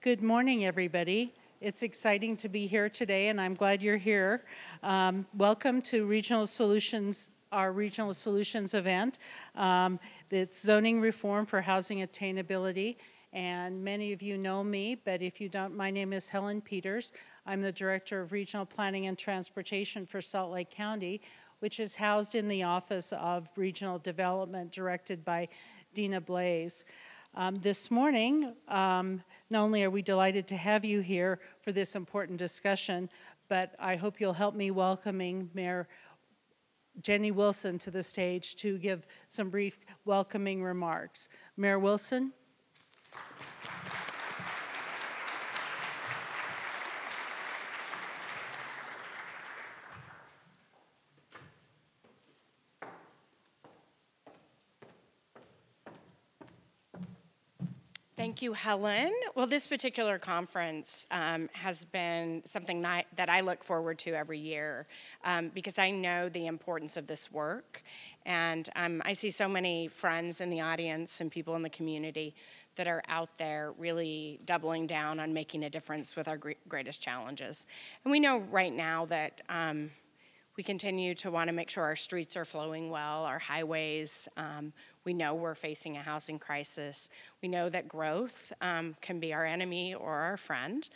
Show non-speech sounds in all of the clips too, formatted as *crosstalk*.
Good morning, everybody. It's exciting to be here today, and I'm glad you're here. Um, welcome to Regional Solutions, our Regional Solutions event. Um, it's zoning reform for housing attainability, and many of you know me, but if you don't, my name is Helen Peters. I'm the Director of Regional Planning and Transportation for Salt Lake County, which is housed in the Office of Regional Development directed by Dina Blaes. Um, this morning, um, not only are we delighted to have you here for this important discussion, but I hope you'll help me welcoming Mayor Jenny Wilson to the stage to give some brief welcoming remarks. Mayor Wilson? Thank you, Helen. Well, this particular conference um, has been something that I look forward to every year um, because I know the importance of this work. And um, I see so many friends in the audience and people in the community that are out there really doubling down on making a difference with our greatest challenges. And we know right now that um, we continue to want to make sure our streets are flowing well, our highways. Um, we know we're facing a housing crisis. We know that growth um, can be our enemy or our friend.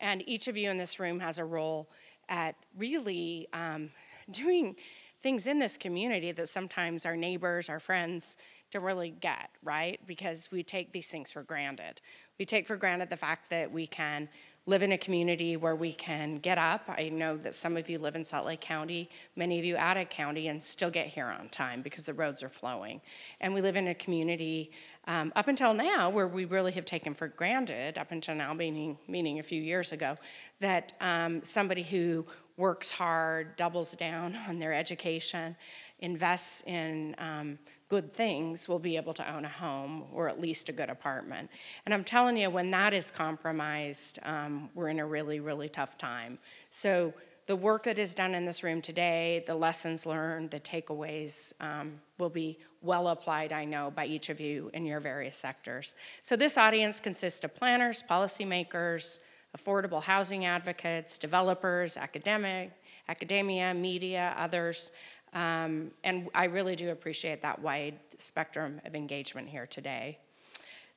And each of you in this room has a role at really um, doing things in this community that sometimes our neighbors, our friends, don't really get, right? Because we take these things for granted. We take for granted the fact that we can live in a community where we can get up. I know that some of you live in Salt Lake County, many of you out of county, and still get here on time because the roads are flowing. And we live in a community um, up until now where we really have taken for granted, up until now, meaning, meaning a few years ago, that um, somebody who works hard, doubles down *laughs* on their education, invests in um, good things will be able to own a home or at least a good apartment. And I'm telling you, when that is compromised, um, we're in a really, really tough time. So the work that is done in this room today, the lessons learned, the takeaways um, will be well applied, I know, by each of you in your various sectors. So this audience consists of planners, policymakers, affordable housing advocates, developers, academic, academia, media, others. Um, and I really do appreciate that wide spectrum of engagement here today.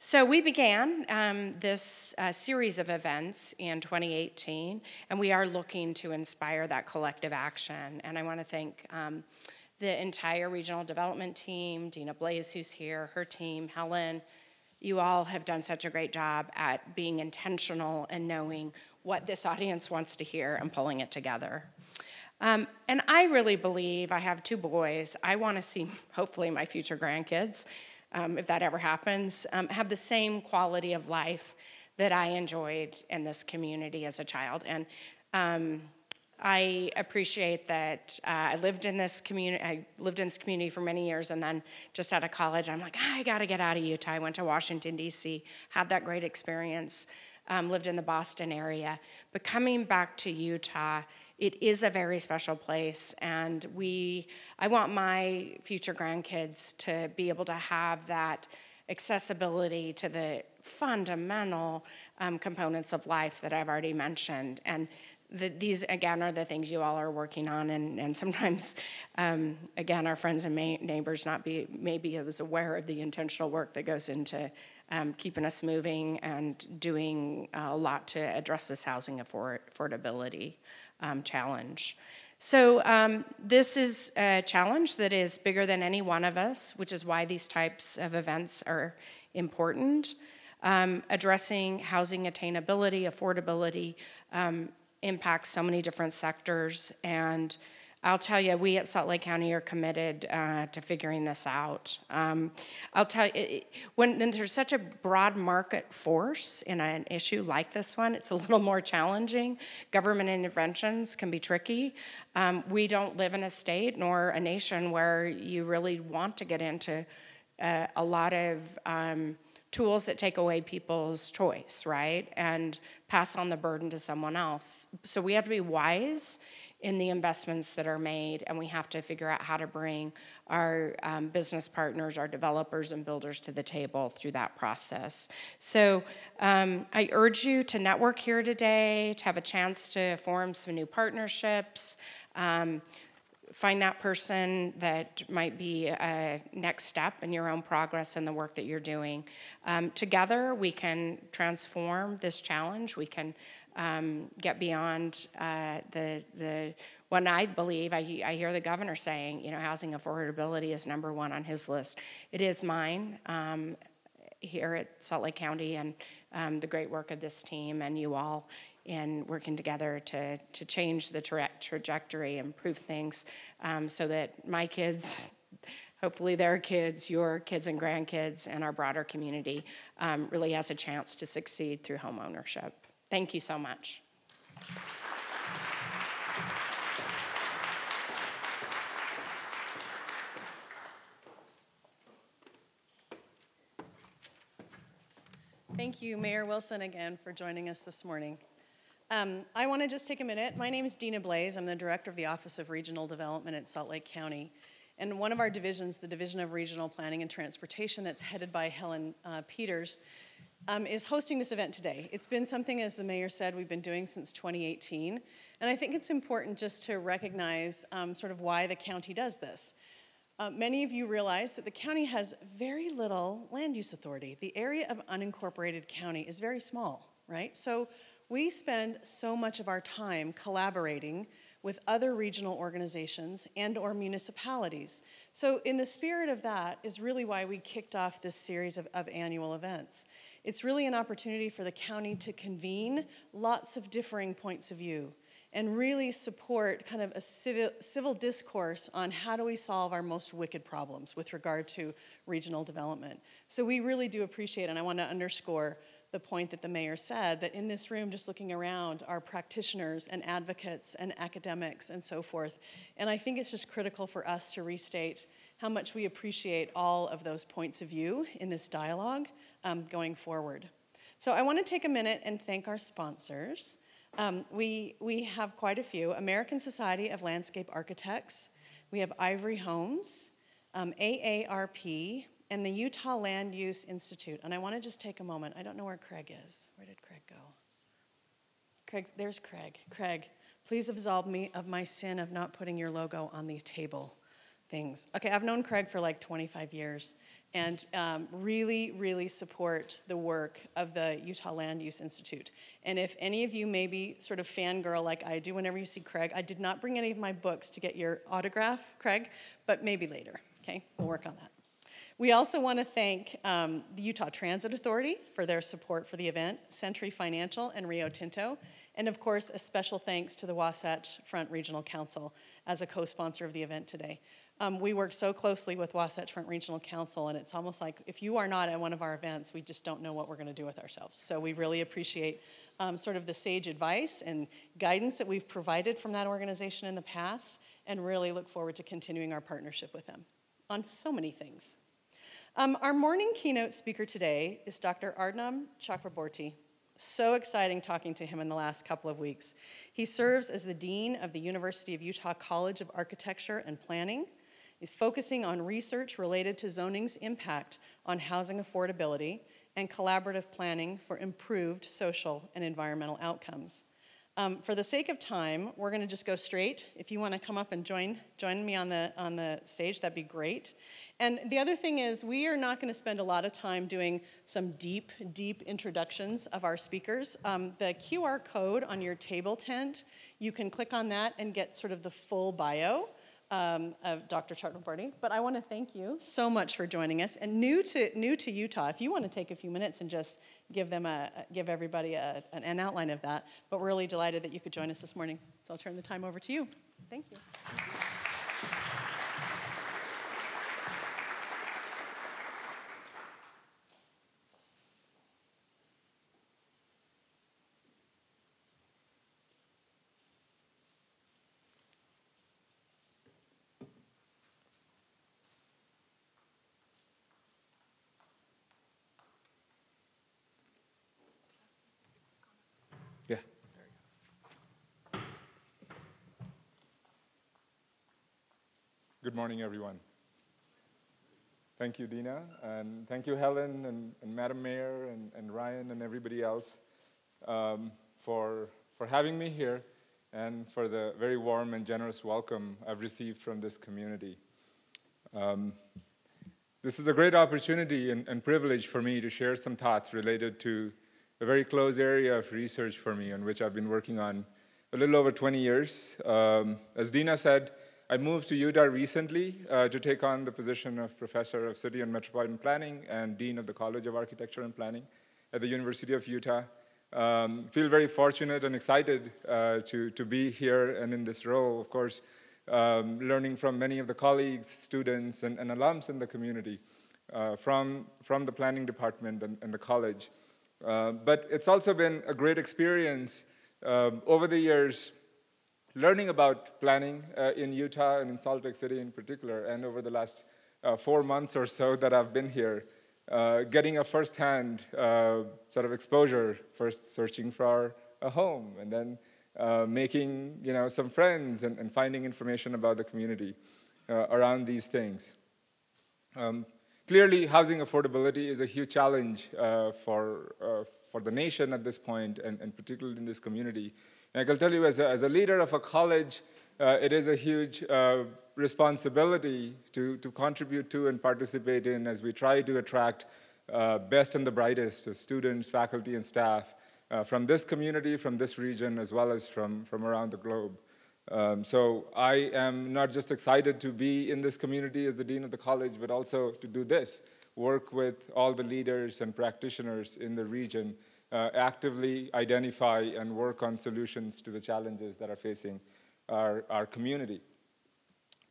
So we began um, this uh, series of events in 2018, and we are looking to inspire that collective action. And I want to thank um, the entire regional development team, Dina Blaes, who's here, her team, Helen. You all have done such a great job at being intentional and knowing what this audience wants to hear and pulling it together. Um, and I really believe I have two boys. I want to see, hopefully, my future grandkids, um, if that ever happens, um, have the same quality of life that I enjoyed in this community as a child. And um, I appreciate that uh, I lived in this community. I lived in this community for many years, and then just out of college, I'm like, I got to get out of Utah. I went to Washington D.C., had that great experience. Um, lived in the Boston area, but coming back to Utah it is a very special place and we i want my future grandkids to be able to have that accessibility to the fundamental um, components of life that i've already mentioned. And the, these again are the things you all are working on and, and sometimes um, again our friends and neighbors not be maybe as aware of the intentional work that goes into um, keeping us moving and doing a lot to address this housing afford- affordability um, challenge. So, um, this is a challenge that is bigger than any one of us, which is why these types of events are important. Um, addressing housing attainability, affordability um, impacts so many different sectors, and I'll tell you, we at Salt Lake County are committed uh, to figuring this out. Um, I'll tell you, when there's such a broad market force in an issue like this one, it's a *laughs* little more challenging. Government interventions can be tricky. Um, we don't live in a state nor a nation where you really want to get into uh, a lot of um, tools that take away people's choice, right? And pass on the burden to someone else. So we have to be wise in the investments that are made, and we have to figure out how to bring our um, business partners, our developers, and builders to the table through that process. So um, I urge you to network here today, to have a chance to form some new partnerships. Um, find that person that might be a next step in your own progress in the work that you're doing. Um, together, we can transform this challenge. We can um, get beyond uh, the the what I believe. I, I hear the governor saying, you know, housing affordability is number one on his list. It is mine um, here at Salt Lake County, and um, the great work of this team and you all in working together to, to change the tra- trajectory, improve things um, so that my kids, hopefully their kids, your kids and grandkids, and our broader community um, really has a chance to succeed through home ownership. Thank you so much. Thank you, Mayor Wilson, again for joining us this morning. Um, I want to just take a minute. My name is Dina Blaes. I'm the director of the Office of Regional Development at Salt Lake County. And one of our divisions, the Division of Regional Planning and Transportation, that's headed by Helen uh, Peters, um, is hosting this event today. It's been something, as the mayor said, we've been doing since 2018. And I think it's important just to recognize um, sort of why the county does this. Uh, many of you realize that the county has very little land use authority. The area of unincorporated county is very small, right? So we spend so much of our time collaborating with other regional organizations and or municipalities. So in the spirit of that is really why we kicked off this series of, of annual events. It's really an opportunity for the county to convene lots of differing points of view and really support kind of a civil, civil discourse on how do we solve our most wicked problems with regard to regional development. So we really do appreciate, and I want to underscore the point that the mayor said that in this room, just looking around, are practitioners and advocates and academics and so forth. And I think it's just critical for us to restate how much we appreciate all of those points of view in this dialogue um, going forward. So I want to take a minute and thank our sponsors. Um, we, we have quite a few American Society of Landscape Architects, we have Ivory Homes, um, AARP, and the Utah Land Use Institute. And I want to just take a moment. I don't know where Craig is. Where did Craig go? Craig, there's Craig. Craig, please absolve me of my sin of not putting your logo on the table things. Okay, I've known Craig for like 25 years and um, really, really support the work of the Utah Land Use Institute. And if any of you maybe sort of fangirl like I do whenever you see Craig, I did not bring any of my books to get your autograph, Craig, but maybe later. Okay, we'll work on that. We also want to thank um, the Utah Transit Authority for their support for the event, Century Financial, and Rio Tinto. And of course, a special thanks to the Wasatch Front Regional Council as a co sponsor of the event today. Um, we work so closely with Wasatch Front Regional Council, and it's almost like if you are not at one of our events, we just don't know what we're going to do with ourselves. So we really appreciate um, sort of the sage advice and guidance that we've provided from that organization in the past, and really look forward to continuing our partnership with them on so many things. Um, our morning keynote speaker today is Dr. Arnab Chakraborty. So exciting talking to him in the last couple of weeks. He serves as the Dean of the University of Utah College of Architecture and Planning. He's focusing on research related to zoning's impact on housing affordability and collaborative planning for improved social and environmental outcomes. Um, for the sake of time, we're going to just go straight. If you want to come up and join, join me on the, on the stage, that'd be great. And the other thing is, we are not going to spend a lot of time doing some deep, deep introductions of our speakers. Um, the QR code on your table tent, you can click on that and get sort of the full bio. Um, of Dr. Chakraborty. But I want to thank you so much for joining us. And new to new to Utah, if you want to take a few minutes and just give them a give everybody a, an outline of that. But we're really delighted that you could join us this morning. So I'll turn the time over to you. Thank you. Yeah. Good morning, everyone. Thank you, Dina, and thank you, Helen, and, and Madam Mayor, and, and, Ryan, and everybody else um, for, for having me here and for the very warm and generous welcome I've received from this community. Um, this is a great opportunity and, and, privilege for me to share some thoughts related to a very close area of research for me on which I've been working on a little over 20 years. Um, as Dina said, I moved to Utah recently uh, to take on the position of Professor of City and Metropolitan Planning and Dean of the College of Architecture and Planning at the University of Utah. Um, feel very fortunate and excited uh, to, to be here and in this role, of course, um, learning from many of the colleagues, students, and, and alums in the community uh, from, from the planning department and, and the college. Uh, but it's also been a great experience um, over the years learning about planning uh, in Utah and in Salt Lake City in particular, and over the last uh, four months or so that I've been here, uh, getting a firsthand uh, sort of exposure, first searching for a home, and then uh, making you know, some friends and, and, finding information about the community uh, around these things. Um, clearly, housing affordability is a huge challenge for, for the nation at this point, and, and particularly in this community. And I can tell you, as a, as a leader of a college, uh, it is a huge uh, responsibility to, to contribute to and participate in as we try to attract uh, best and the brightest of students, faculty, and staff uh, from this community, from this region, as well as from, from around the globe. Um, so I am not just excited to be in this community as the dean of the college, but also to do this, work with all the leaders and practitioners in the region uh, actively identify and work on solutions to the challenges that are facing our, our community.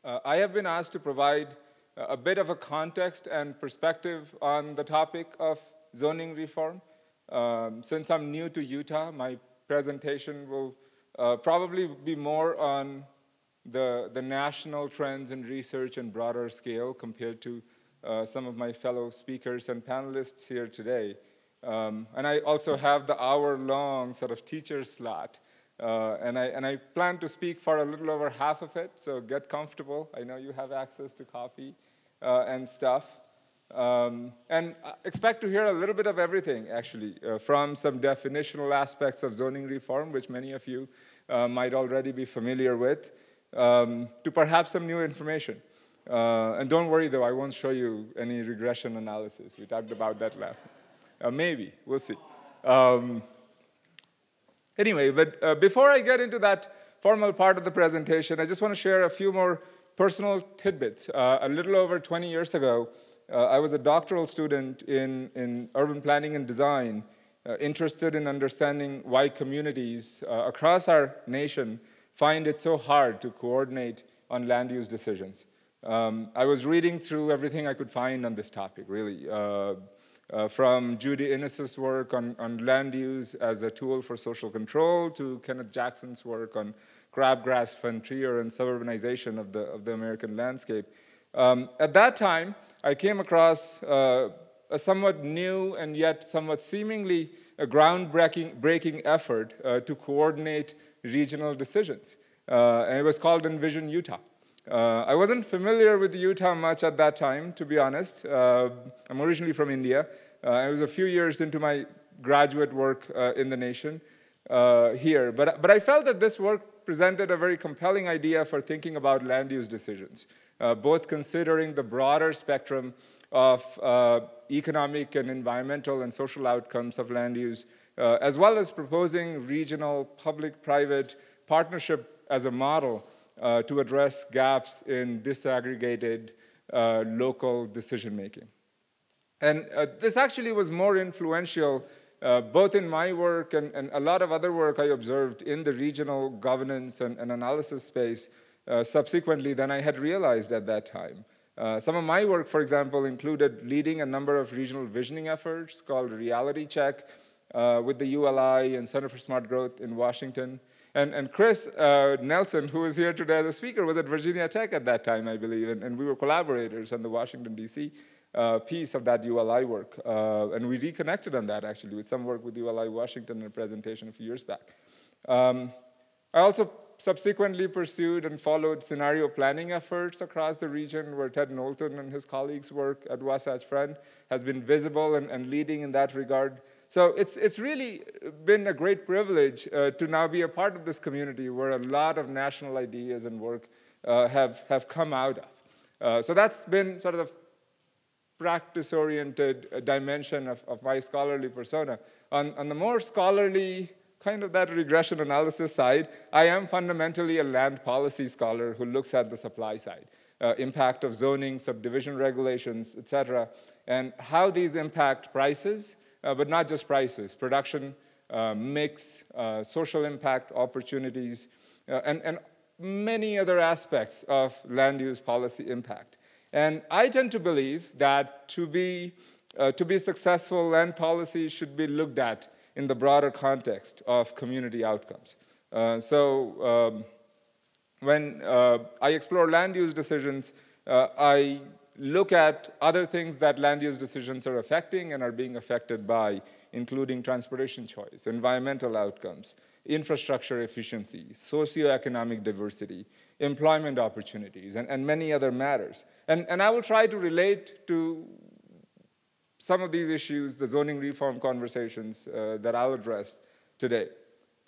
Uh, I have been asked to provide a bit of a context and perspective on the topic of zoning reform. Um, since I'm new to Utah, my presentation will uh, probably be more on the, the national trends in research and broader scale compared to uh, some of my fellow speakers and panelists here today. Um, and I also have the hour-long sort of teacher slot. Uh, and, I, and I plan to speak for a little over half of it, so get comfortable. I know you have access to coffee uh, and stuff. Um, and expect to hear a little bit of everything, actually, uh, from some definitional aspects of zoning reform, which many of you uh, might already be familiar with, um, to perhaps some new information. Uh, and don't worry, though, I won't show you any regression analysis. We talked about that last night. Uh, maybe, we'll see. Um, anyway, but uh, before I get into that formal part of the presentation, I just want to share a few more personal tidbits. Uh, a little over 20 years ago, uh, I was a doctoral student in, in urban planning and design, uh, interested in understanding why communities uh, across our nation find it so hard to coordinate on land use decisions. Um, I was reading through everything I could find on this topic, really. Uh, uh, from Judy Innes's work on, on land use as a tool for social control to Kenneth Jackson's work on crabgrass frontier and suburbanization of the, of the American landscape. Um, at that time, I came across uh, a somewhat new and yet somewhat seemingly a groundbreaking breaking effort uh, to coordinate regional decisions. Uh, and it was called Envision Utah. Uh, I wasn't familiar with Utah much at that time, to be honest. Uh, I'm originally from India. Uh, I was a few years into my graduate work uh, in the nation uh, here. But, but I felt that this work presented a very compelling idea for thinking about land use decisions, uh, both considering the broader spectrum of economic and environmental and social outcomes of land use, as well as proposing regional public-private partnership as a model uh, to address gaps in disaggregated uh, local decision making. And uh, this actually was more influential uh, both in my work and, and, a lot of other work I observed in the regional governance and, and analysis space uh, subsequently than I had realized at that time. Uh, some of my work, for example, included leading a number of regional visioning efforts called Reality Check with the ULI and Center for Smart Growth in Washington. And, and Chris uh, Nelson, who is here today as a speaker, was at Virginia Tech at that time, I believe, and, and we were collaborators on the Washington, D.C. Uh, piece of that ULI work. Uh, and we reconnected on that, actually, with some work with ULI Washington in a presentation a few years back. Um, I also subsequently pursued and followed scenario planning efforts across the region where Ted Knowlton and his colleagues' work at Wasatch Front has been visible and, and leading in that regard. So it's, it's really been a great privilege uh, to now be a part of this community where a lot of national ideas and work uh, have, have come out of. Uh, so that's been sort of the practice-oriented uh, dimension of, of my scholarly persona. On, on the more scholarly kind of that regression analysis side, I am fundamentally a land policy scholar who looks at the supply side, uh, impact of zoning, subdivision regulations, et cetera, and how these impact prices, uh, but not just prices, production, uh, mix, uh, social impact, opportunities, uh, and, and many other aspects of land use policy impact. And I tend to believe that to be, uh, to be successful, land policy should be looked at in the broader context of community outcomes. Uh, so um, when uh, I explore land use decisions, uh, I look at other things that land use decisions are affecting and are being affected by, including transportation choice, environmental outcomes, infrastructure efficiency, socioeconomic diversity, employment opportunities, and, and many other matters. And, and I will try to relate to some of these issues, the zoning reform conversations uh, that I'll address today.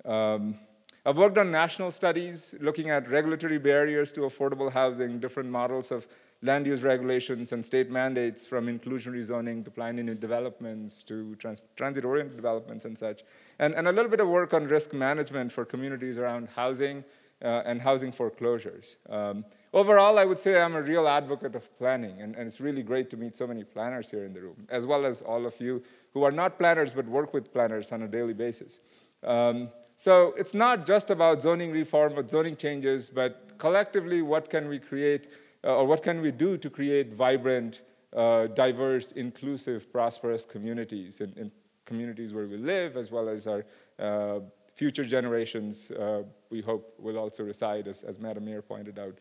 Um, I've worked on national studies looking at regulatory barriers to affordable housing, different models of land use regulations and state mandates from inclusionary zoning to planning unit developments to trans transit-oriented developments and such. And, and a little bit of work on risk management for communities around housing uh, and housing foreclosures. Um, overall, I would say I'm a real advocate of planning, and, and, it's really great to meet so many planners here in the room, as well as all of you who are not planners but work with planners on a daily basis. Um, so it's not just about zoning reform or zoning changes, but collectively, what can we create uh, or what can we do to create vibrant, uh, diverse, inclusive, prosperous communities in, in, communities where we live, as well as our uh, future generations, uh, we hope, will also reside, as, as Madam Mayor pointed out.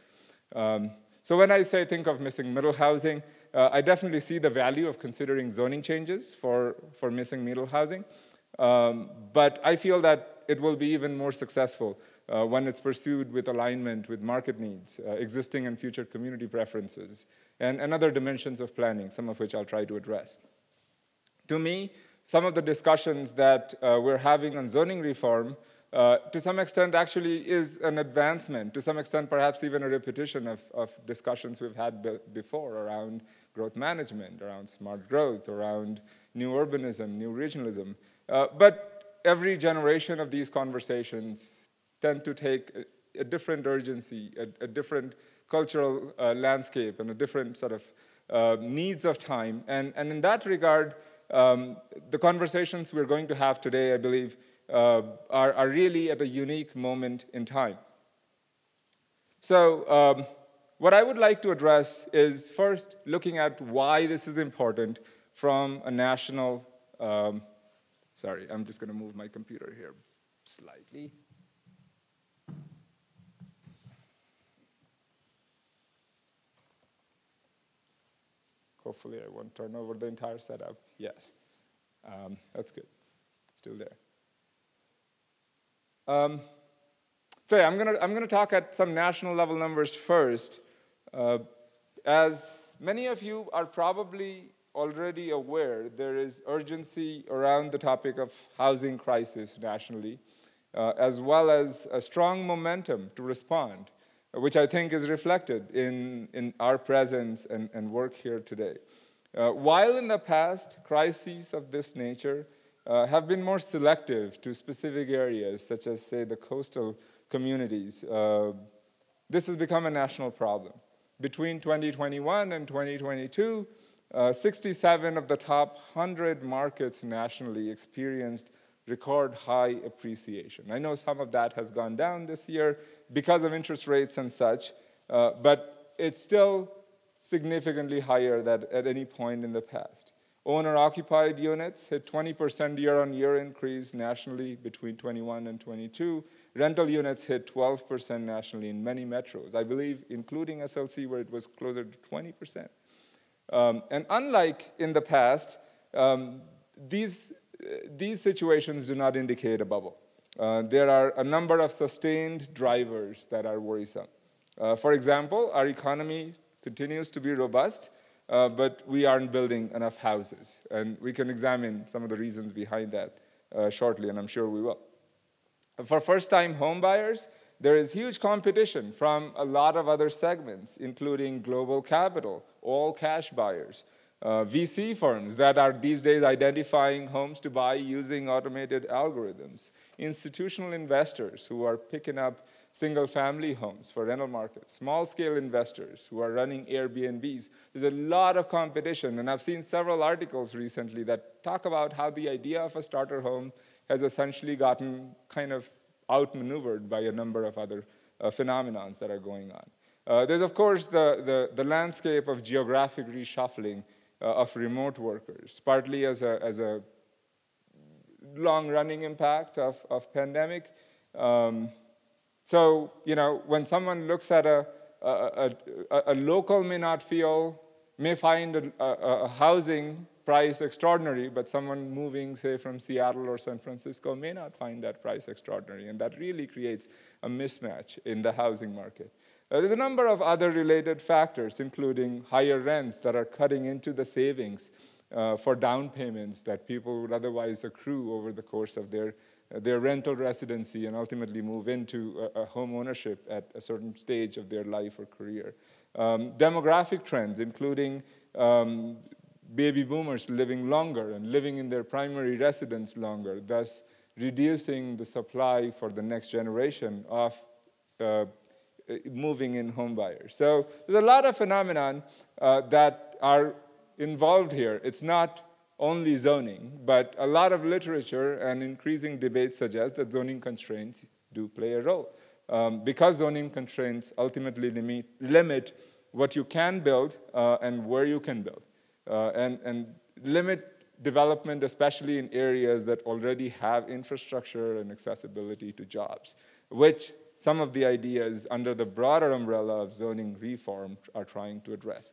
Um, so when I say think of missing middle housing, uh, I definitely see the value of considering zoning changes for, for missing middle housing. Um, but I feel that it will be even more successful uh, when it's pursued with alignment with market needs, uh, existing and future community preferences, and, and other dimensions of planning, some of which I'll try to address. To me, some of the discussions that uh, we're having on zoning reform uh, to some extent actually is an advancement, to some extent perhaps even a repetition of, of discussions we've had be before around growth management, around smart growth, around new urbanism, new regionalism. Uh, but every generation of these conversations tend to take a, a different urgency, a, a different cultural uh, landscape, and a different sort of uh, needs of time. And, and in that regard, um, the conversations we're going to have today, I believe, uh, are, are, really at a unique moment in time. So, um, what I would like to address is first looking at why this is important from a national. Um, sorry, I'm just going to move my computer here slightly. Hopefully I won't turn over the entire setup. Yes, um, that's good, still there. Um, so yeah, I'm gonna, I'm gonna talk at some national level numbers first. Uh, as many of you are probably already aware, there is urgency around the topic of housing crisis nationally, uh, as well as a strong momentum to respond which I think is reflected in, in our presence and, and work here today. Uh, while in the past, crises of this nature uh, have been more selective to specific areas, such as, say, the coastal communities, uh, this has become a national problem. Between 2021 and 2022, uh, 67 of the top 100 markets nationally experienced record high appreciation. I know some of that has gone down this year because of interest rates and such, uh, but it's still significantly higher than at any point in the past. Owner-occupied units hit 20% year-on-year increase nationally between 21 and 22. Rental units hit 12% nationally in many metros, I believe including SLC where it was closer to 20%. Um, and unlike in the past, um, these these situations do not indicate a bubble. uh, there are a number of sustained drivers that are worrisome. Uh, for example, our economy continues to be robust, uh, but we aren't building enough houses. And we can examine some of the reasons behind that uh, shortly, and I'm sure we will. For first-time homebuyers, there is huge competition from a lot of other segments, including global capital, all cash buyers, uh, VC firms that are these days identifying homes to buy using automated algorithms, institutional investors who are picking up single family homes for rental markets, small scale investors who are running Airbnbs. There's a lot of competition, and I've seen several articles recently that talk about how the idea of a starter home has essentially gotten kind of outmaneuvered by a number of other uh, phenomenons that are going on. Uh, there's, of course, the, the, the, landscape of geographic reshuffling uh, of remote workers, partly as a, as a long-running impact of, of pandemic. Um, so, you know, when someone looks at a, a, a, a local may not feel, may find a, housing price extraordinary, but someone moving, say, from Seattle or San Francisco may not find that price extraordinary, and that really creates a mismatch in the housing market. Uh, there's a number of other related factors, including higher rents that are cutting into the savings uh, for down payments that people would otherwise accrue over the course of their their rental residency and ultimately move into a, a, home ownership at a certain stage of their life or career. Um, demographic trends, including um, baby boomers living longer and living in their primary residence longer, thus reducing the supply for the next generation of uh, moving in home buyers. So there's a lot of phenomenon uh, that are involved here. It's not only zoning, but a lot of literature and increasing debate suggests that zoning constraints do play a role. Um, because zoning constraints ultimately limit, limit what you can build uh, and where you can build, uh, and, and limit development, especially in areas that already have infrastructure and accessibility to jobs, which some of the ideas under the broader umbrella of zoning reform are trying to address.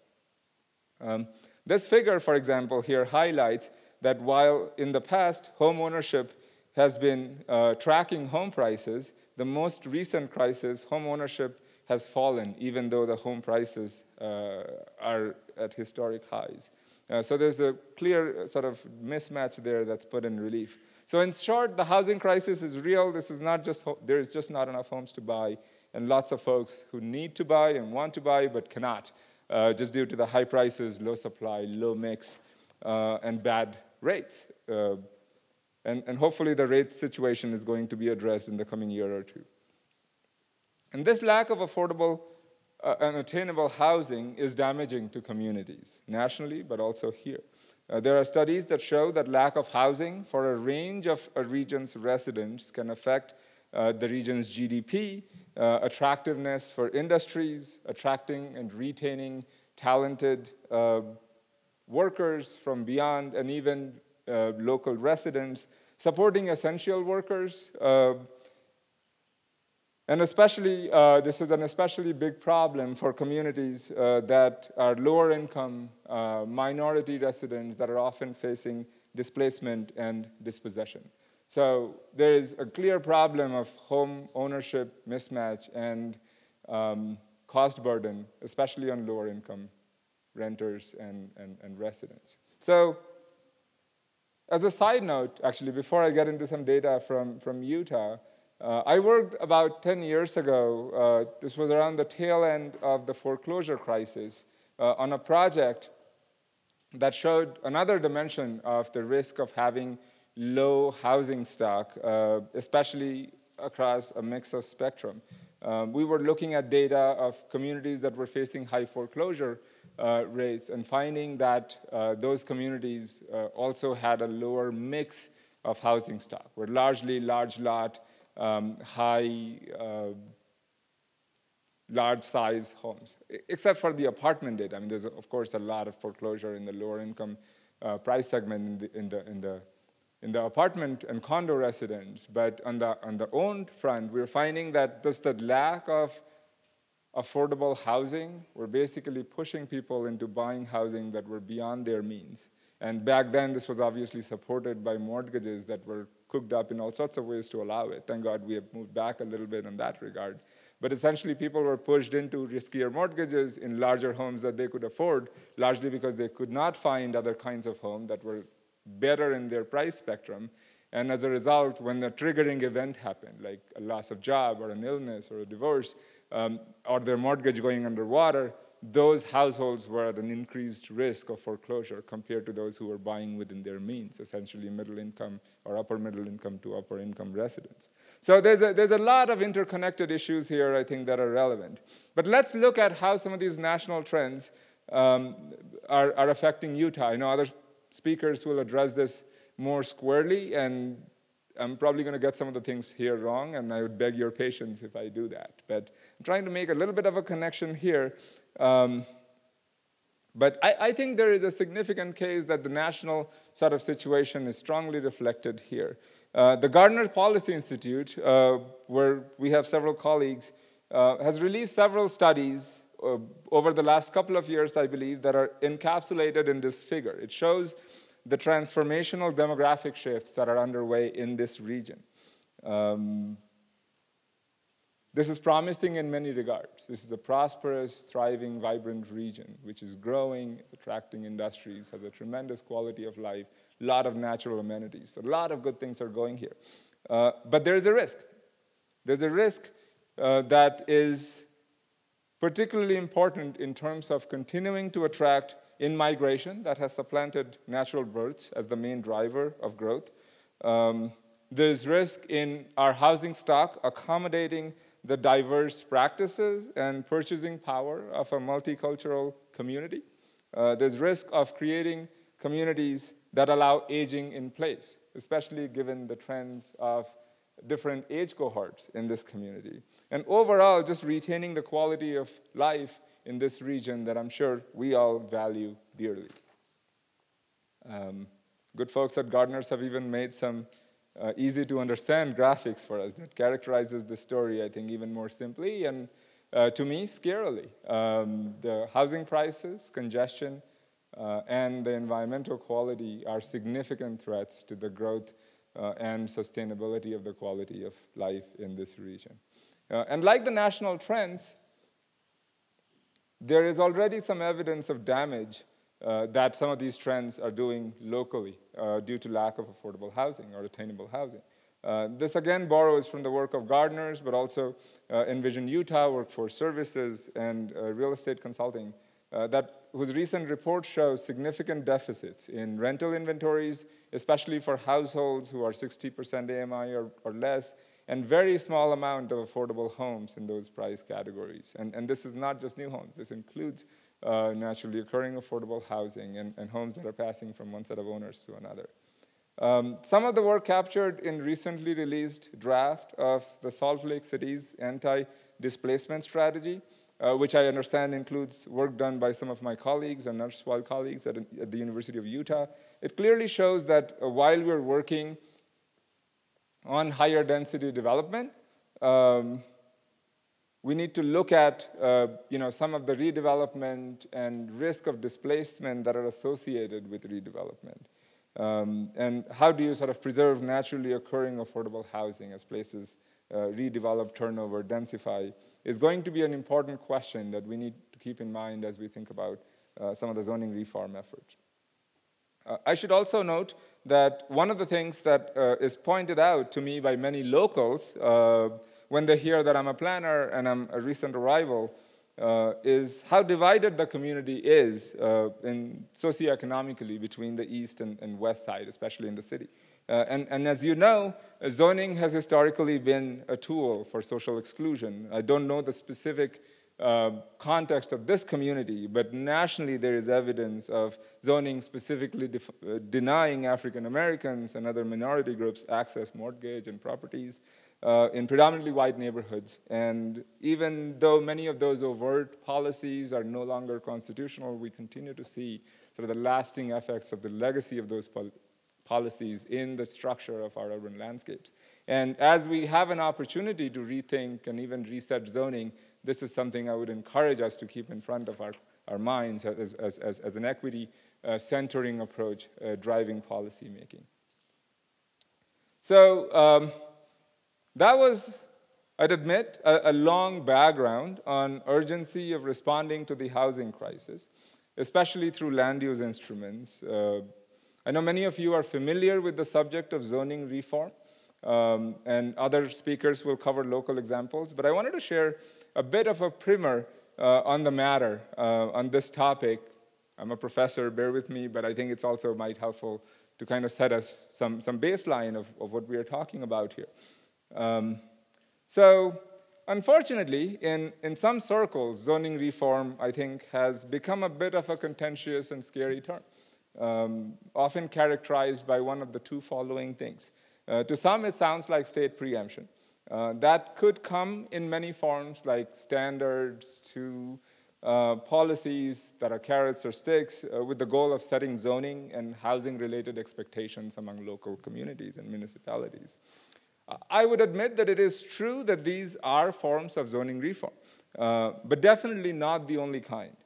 Um, this figure, for example, here highlights that while in the past home ownership has been uh, tracking home prices, the most recent crisis, home ownership has fallen, even though the home prices uh, are at historic highs. Uh, so there's a clear uh, sort of mismatch there that's put in relief. So in short, the housing crisis is real. This is not just, there is just not enough homes to buy, and lots of folks who need to buy and want to buy but cannot uh, just due to the high prices, low supply, low mix, uh, and bad rates. Uh, and, and hopefully the rate situation is going to be addressed in the coming year or two. And this lack of affordable uh, and attainable housing is damaging to communities, nationally, but also here. Uh, there are studies that show that lack of housing for a range of a region's residents can affect uh, the region's GDP, uh, attractiveness for industries, attracting and retaining talented uh, workers from beyond, and even uh, local residents, supporting essential workers. Uh, and especially, uh, this is an especially big problem for communities uh, that are lower income, minority residents that are often facing displacement and dispossession. So there is a clear problem of home ownership mismatch and um, cost burden, especially on lower income renters and, and, and residents. So as a side note, actually, before I get into some data from, from Utah, uh, I worked about 10 years ago, uh, this was around the tail end of the foreclosure crisis, uh, on a project that showed another dimension of the risk of having low housing stock, uh, especially across a mix of spectrum. Um, we were looking at data of communities that were facing high foreclosure uh, rates and finding that uh, those communities uh, also had a lower mix of housing stock, were largely large lot, um, high, uh, large size homes, except for the apartment data. I mean, there's of course a lot of foreclosure in the lower income uh, price segment in the, in the, in the in the apartment and condo residents, but on the, on the owned front, we're finding that just the lack of affordable housing, we're basically pushing people into buying housing that were beyond their means. And back then, this was obviously supported by mortgages that were cooked up in all sorts of ways to allow it. Thank God we have moved back a little bit in that regard. But essentially, people were pushed into riskier mortgages in larger homes that they could afford, largely because they could not find other kinds of home that were better in their price spectrum. And as a result, when the triggering event happened, like a loss of job or an illness or a divorce, um, or their mortgage going underwater, those households were at an increased risk of foreclosure compared to those who were buying within their means, essentially middle income or upper middle income to upper income residents. So there's a, there's a lot of interconnected issues here, I think, that are relevant. But let's look at how some of these national trends um, are, are affecting Utah. I know other speakers will address this more squarely, and I'm probably going to get some of the things here wrong, and I would beg your patience if I do that. But I'm trying to make a little bit of a connection here. Um, but I, I, think there is a significant case that the national sort of situation is strongly reflected here. Uh, the Gardner Policy Institute, uh, where we have several colleagues, uh, has released several studies uh, over the last couple of years, I believe, that are encapsulated in this figure. It shows the transformational demographic shifts that are underway in this region. Um, this is promising in many regards. This is a prosperous, thriving, vibrant region, which is growing, it's attracting industries, has a tremendous quality of life, a lot of natural amenities. So a lot of good things are going here. Uh, but there is a risk. There's a risk uh, that is particularly important in terms of continuing to attract in migration that has supplanted natural births as the main driver of growth. Um, there's risk in our housing stock accommodating the diverse practices and purchasing power of a multicultural community. Uh, there's risk of creating communities that allow aging in place, especially given the trends of different age cohorts in this community. And overall, just retaining the quality of life in this region that I'm sure we all value dearly. Um, good folks at Gardner's have even made some uh, easy to understand graphics for us that characterizes the story, I think, even more simply and uh, to me, scarily. Um, the housing prices, congestion, uh, and the environmental quality are significant threats to the growth uh, and sustainability of the quality of life in this region. Uh, and like the national trends, there is already some evidence of damage uh, that some of these trends are doing locally uh, due to lack of affordable housing or attainable housing. Uh, this again borrows from the work of Gardner's, but also uh, Envision Utah, Workforce Services, and uh, Real Estate Consulting, uh, that, whose recent report shows significant deficits in rental inventories, especially for households who are 60% AMI or, or less, and very small amount of affordable homes in those price categories. And, and this is not just new homes. This includes uh, naturally occurring affordable housing and, and, homes that are passing from one set of owners to another. Um, some of the work captured in recently released draft of the Salt Lake City's anti-displacement strategy, uh, which I understand includes work done by some of my colleagues and erstwhile colleagues at, at, the University of Utah. It clearly shows that uh, while we're working on higher density development, um, we need to look at uh, you know, some of the redevelopment and risk of displacement that are associated with redevelopment. Um, and how do you sort of preserve naturally occurring affordable housing as places uh, redevelop, turnover, densify, is going to be an important question that we need to keep in mind as we think about uh, some of the zoning reform efforts. Uh, I should also note that one of the things that uh, is pointed out to me by many locals uh, when they hear that I'm a planner and I'm a recent arrival uh, is how divided the community is uh, in socioeconomically between the east and, and, west side, especially in the city. Uh, and, and, as you know, zoning has historically been a tool for social exclusion. I don't know the specific uh, context of this community, but nationally there is evidence of zoning specifically uh, denying African Americans and other minority groups access mortgage and properties uh, in predominantly white neighborhoods. And even though many of those overt policies are no longer constitutional, we continue to see sort of the lasting effects of the legacy of those pol policies in the structure of our urban landscapes. And as we have an opportunity to rethink and even reset zoning, this is something I would encourage us to keep in front of our, our minds as, as, as, as an equity uh, centering approach uh, driving policy making. So um, that was, I'd admit, a, a, long background on urgency of responding to the housing crisis, especially through land use instruments. Uh, I know many of you are familiar with the subject of zoning reform, um, and other speakers will cover local examples, but I wanted to share a bit of a primer uh, on the matter, uh, on this topic. I'm a professor, bear with me, but I think it's also might helpful to kind of set us some, some baseline of, of what we are talking about here. Um, so, unfortunately, in, in some circles, zoning reform, I think, has become a bit of a contentious and scary term, um, often characterized by one of the two following things. Uh, to some, it sounds like state preemption. Uh, that could come in many forms, like standards to uh, policies that are carrots or sticks uh, with the goal of setting zoning and housing related expectations among local communities and municipalities. Uh, I would admit that it is true that these are forms of zoning reform, uh, but definitely not the only kind.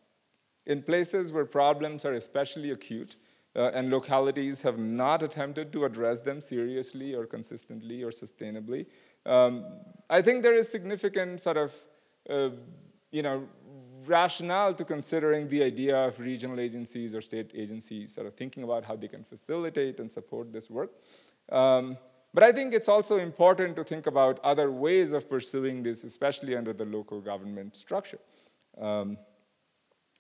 In places where problems are especially acute uh, and localities have not attempted to address them seriously or consistently or sustainably, um, I think there is significant sort of, uh, you know, rationale to considering the idea of regional agencies or state agencies, sort of thinking about how they can facilitate and support this work. Um, but I think it's also important to think about other ways of pursuing this, especially under the local government structure. Um,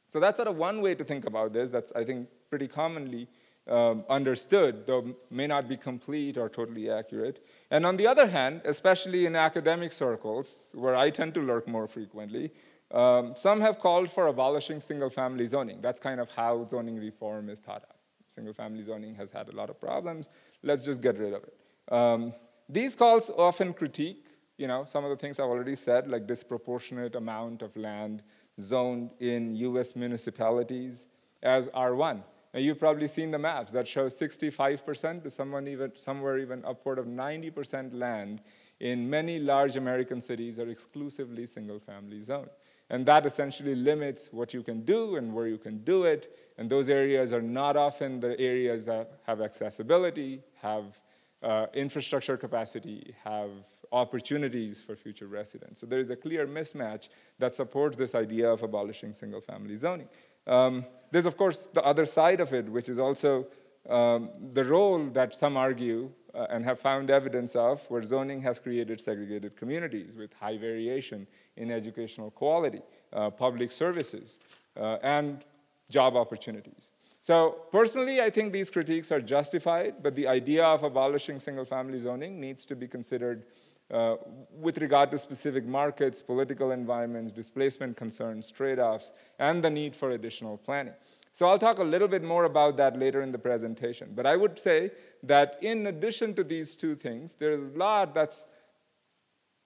so that's sort of one way to think about this that's, I think, pretty commonly um, understood, though may not be complete or totally accurate. And on the other hand, especially in academic circles, where I tend to lurk more frequently, um, some have called for abolishing single-family zoning. That's kind of how zoning reform is thought of. Single-family zoning has had a lot of problems. Let's just get rid of it. Um, these calls often critique, you know, some of the things I've already said, like disproportionate amount of land zoned in U.S. municipalities as R1. You've probably seen the maps that show 65% to someone even, somewhere even upward of 90% land in many large American cities are exclusively single-family zoned. And that essentially limits what you can do and where you can do it. And those areas are not often the areas that have accessibility, have uh, infrastructure capacity, have opportunities for future residents. So there is a clear mismatch that supports this idea of abolishing single family zoning. Um, there's, of course, the other side of it, which is also um, the role that some argue uh, and have found evidence of where zoning has created segregated communities with high variation in educational quality, uh, public services, uh, and job opportunities. So personally, I think these critiques are justified, but the idea of abolishing single-family zoning needs to be considered uh, with regard to specific markets, political environments, displacement concerns, trade-offs, and the need for additional planning. So I'll talk a little bit more about that later in the presentation. But I would say that in addition to these two things, there's a lot that's,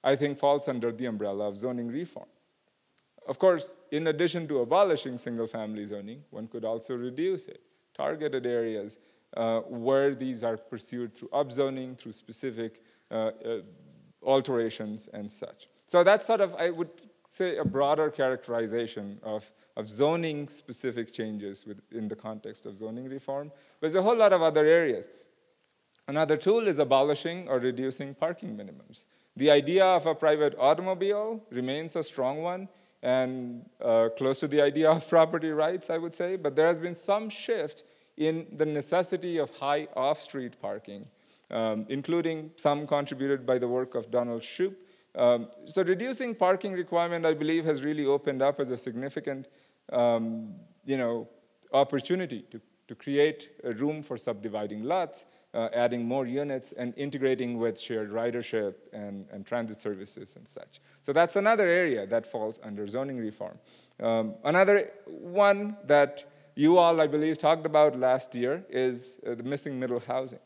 I think, falls under the umbrella of zoning reform. Of course, in addition to abolishing single-family zoning, one could also reduce it, targeted areas uh, where these are pursued through upzoning, through specific uh, uh, alterations and such. So that's sort of, I would say, a broader characterization of of zoning specific changes in the context of zoning reform, but there's a whole lot of other areas. Another tool is abolishing or reducing parking minimums. The idea of a private automobile remains a strong one and uh, close to the idea of property rights, I would say, but there has been some shift in the necessity of high off-street parking, um, including some contributed by the work of Donald Shoup. Um, so reducing parking requirement, I believe, has really opened up as a significant um, you know, opportunity to, to create a room for subdividing lots, uh, adding more units, and integrating with shared ridership and, and transit services and such. So that's another area that falls under zoning reform. Um, another one that you all, I believe, talked about last year is uh, the missing middle housing.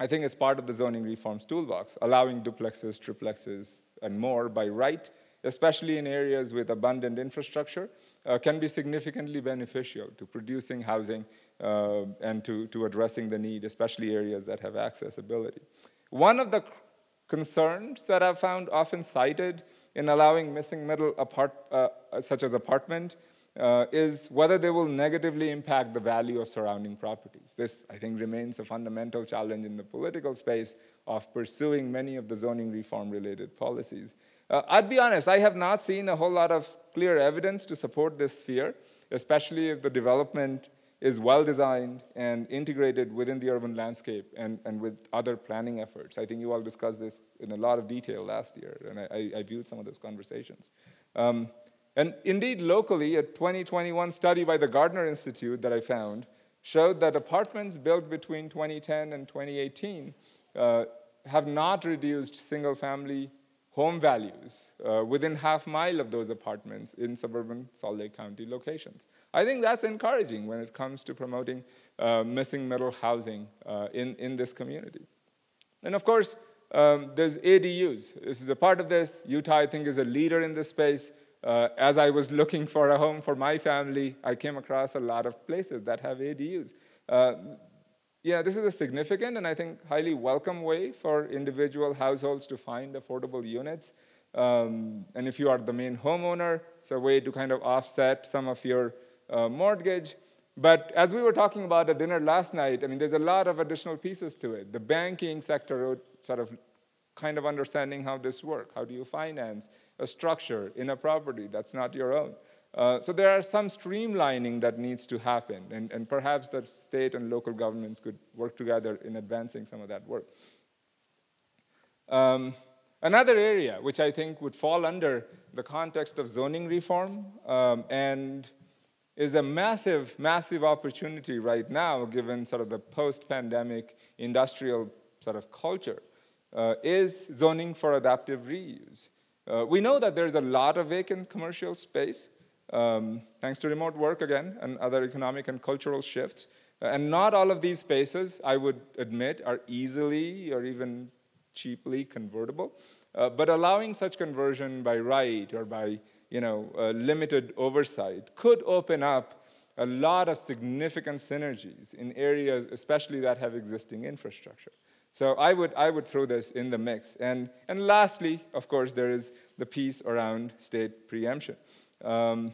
I think it's part of the zoning reforms toolbox, allowing duplexes, triplexes, and more by right especially in areas with abundant infrastructure, uh, can be significantly beneficial to producing housing uh, and to, to addressing the need, especially areas that have accessibility. One of the concerns that I've found often cited in allowing missing middle apart, uh, such as apartment uh, is whether they will negatively impact the value of surrounding properties. This, I think, remains a fundamental challenge in the political space of pursuing many of the zoning reform related policies. Uh, I'd be honest, I have not seen a whole lot of clear evidence to support this fear, especially if the development is well designed and integrated within the urban landscape and, and with other planning efforts. I think you all discussed this in a lot of detail last year, and I, I viewed some of those conversations. Um, and indeed, locally, a 2021 study by the Gardner Institute that I found showed that apartments built between 2010 and 2018 uh, have not reduced single family home values uh, within half mile of those apartments in suburban Salt Lake County locations. I think that's encouraging when it comes to promoting uh, missing middle housing uh, in, in this community. And of course, um, there's ADUs. This is a part of this. Utah, I think, is a leader in this space. Uh, as I was looking for a home for my family, I came across a lot of places that have ADUs. Uh, yeah, this is a significant and I think highly welcome way for individual households to find affordable units. Um, and if you are the main homeowner, it's a way to kind of offset some of your uh, mortgage. But as we were talking about at dinner last night, I mean, there's a lot of additional pieces to it. The banking sector sort of kind of understanding how this works. How do you finance a structure in a property that's not your own? Uh, so there are some streamlining that needs to happen, and, and perhaps the state and local governments could work together in advancing some of that work. Um, another area which I think would fall under the context of zoning reform um, and is a massive, massive opportunity right now, given sort of the post-pandemic industrial sort of culture, uh, is zoning for adaptive reuse. Uh, we know that there's a lot of vacant commercial space, um, thanks to remote work again and other economic and cultural shifts. Uh, and not all of these spaces, I would admit, are easily or even cheaply convertible. Uh, but allowing such conversion by right or by you know, uh, limited oversight could open up a lot of significant synergies in areas, especially that have existing infrastructure. So I would, I would throw this in the mix. And, and lastly, of course, there is the piece around state preemption. Um,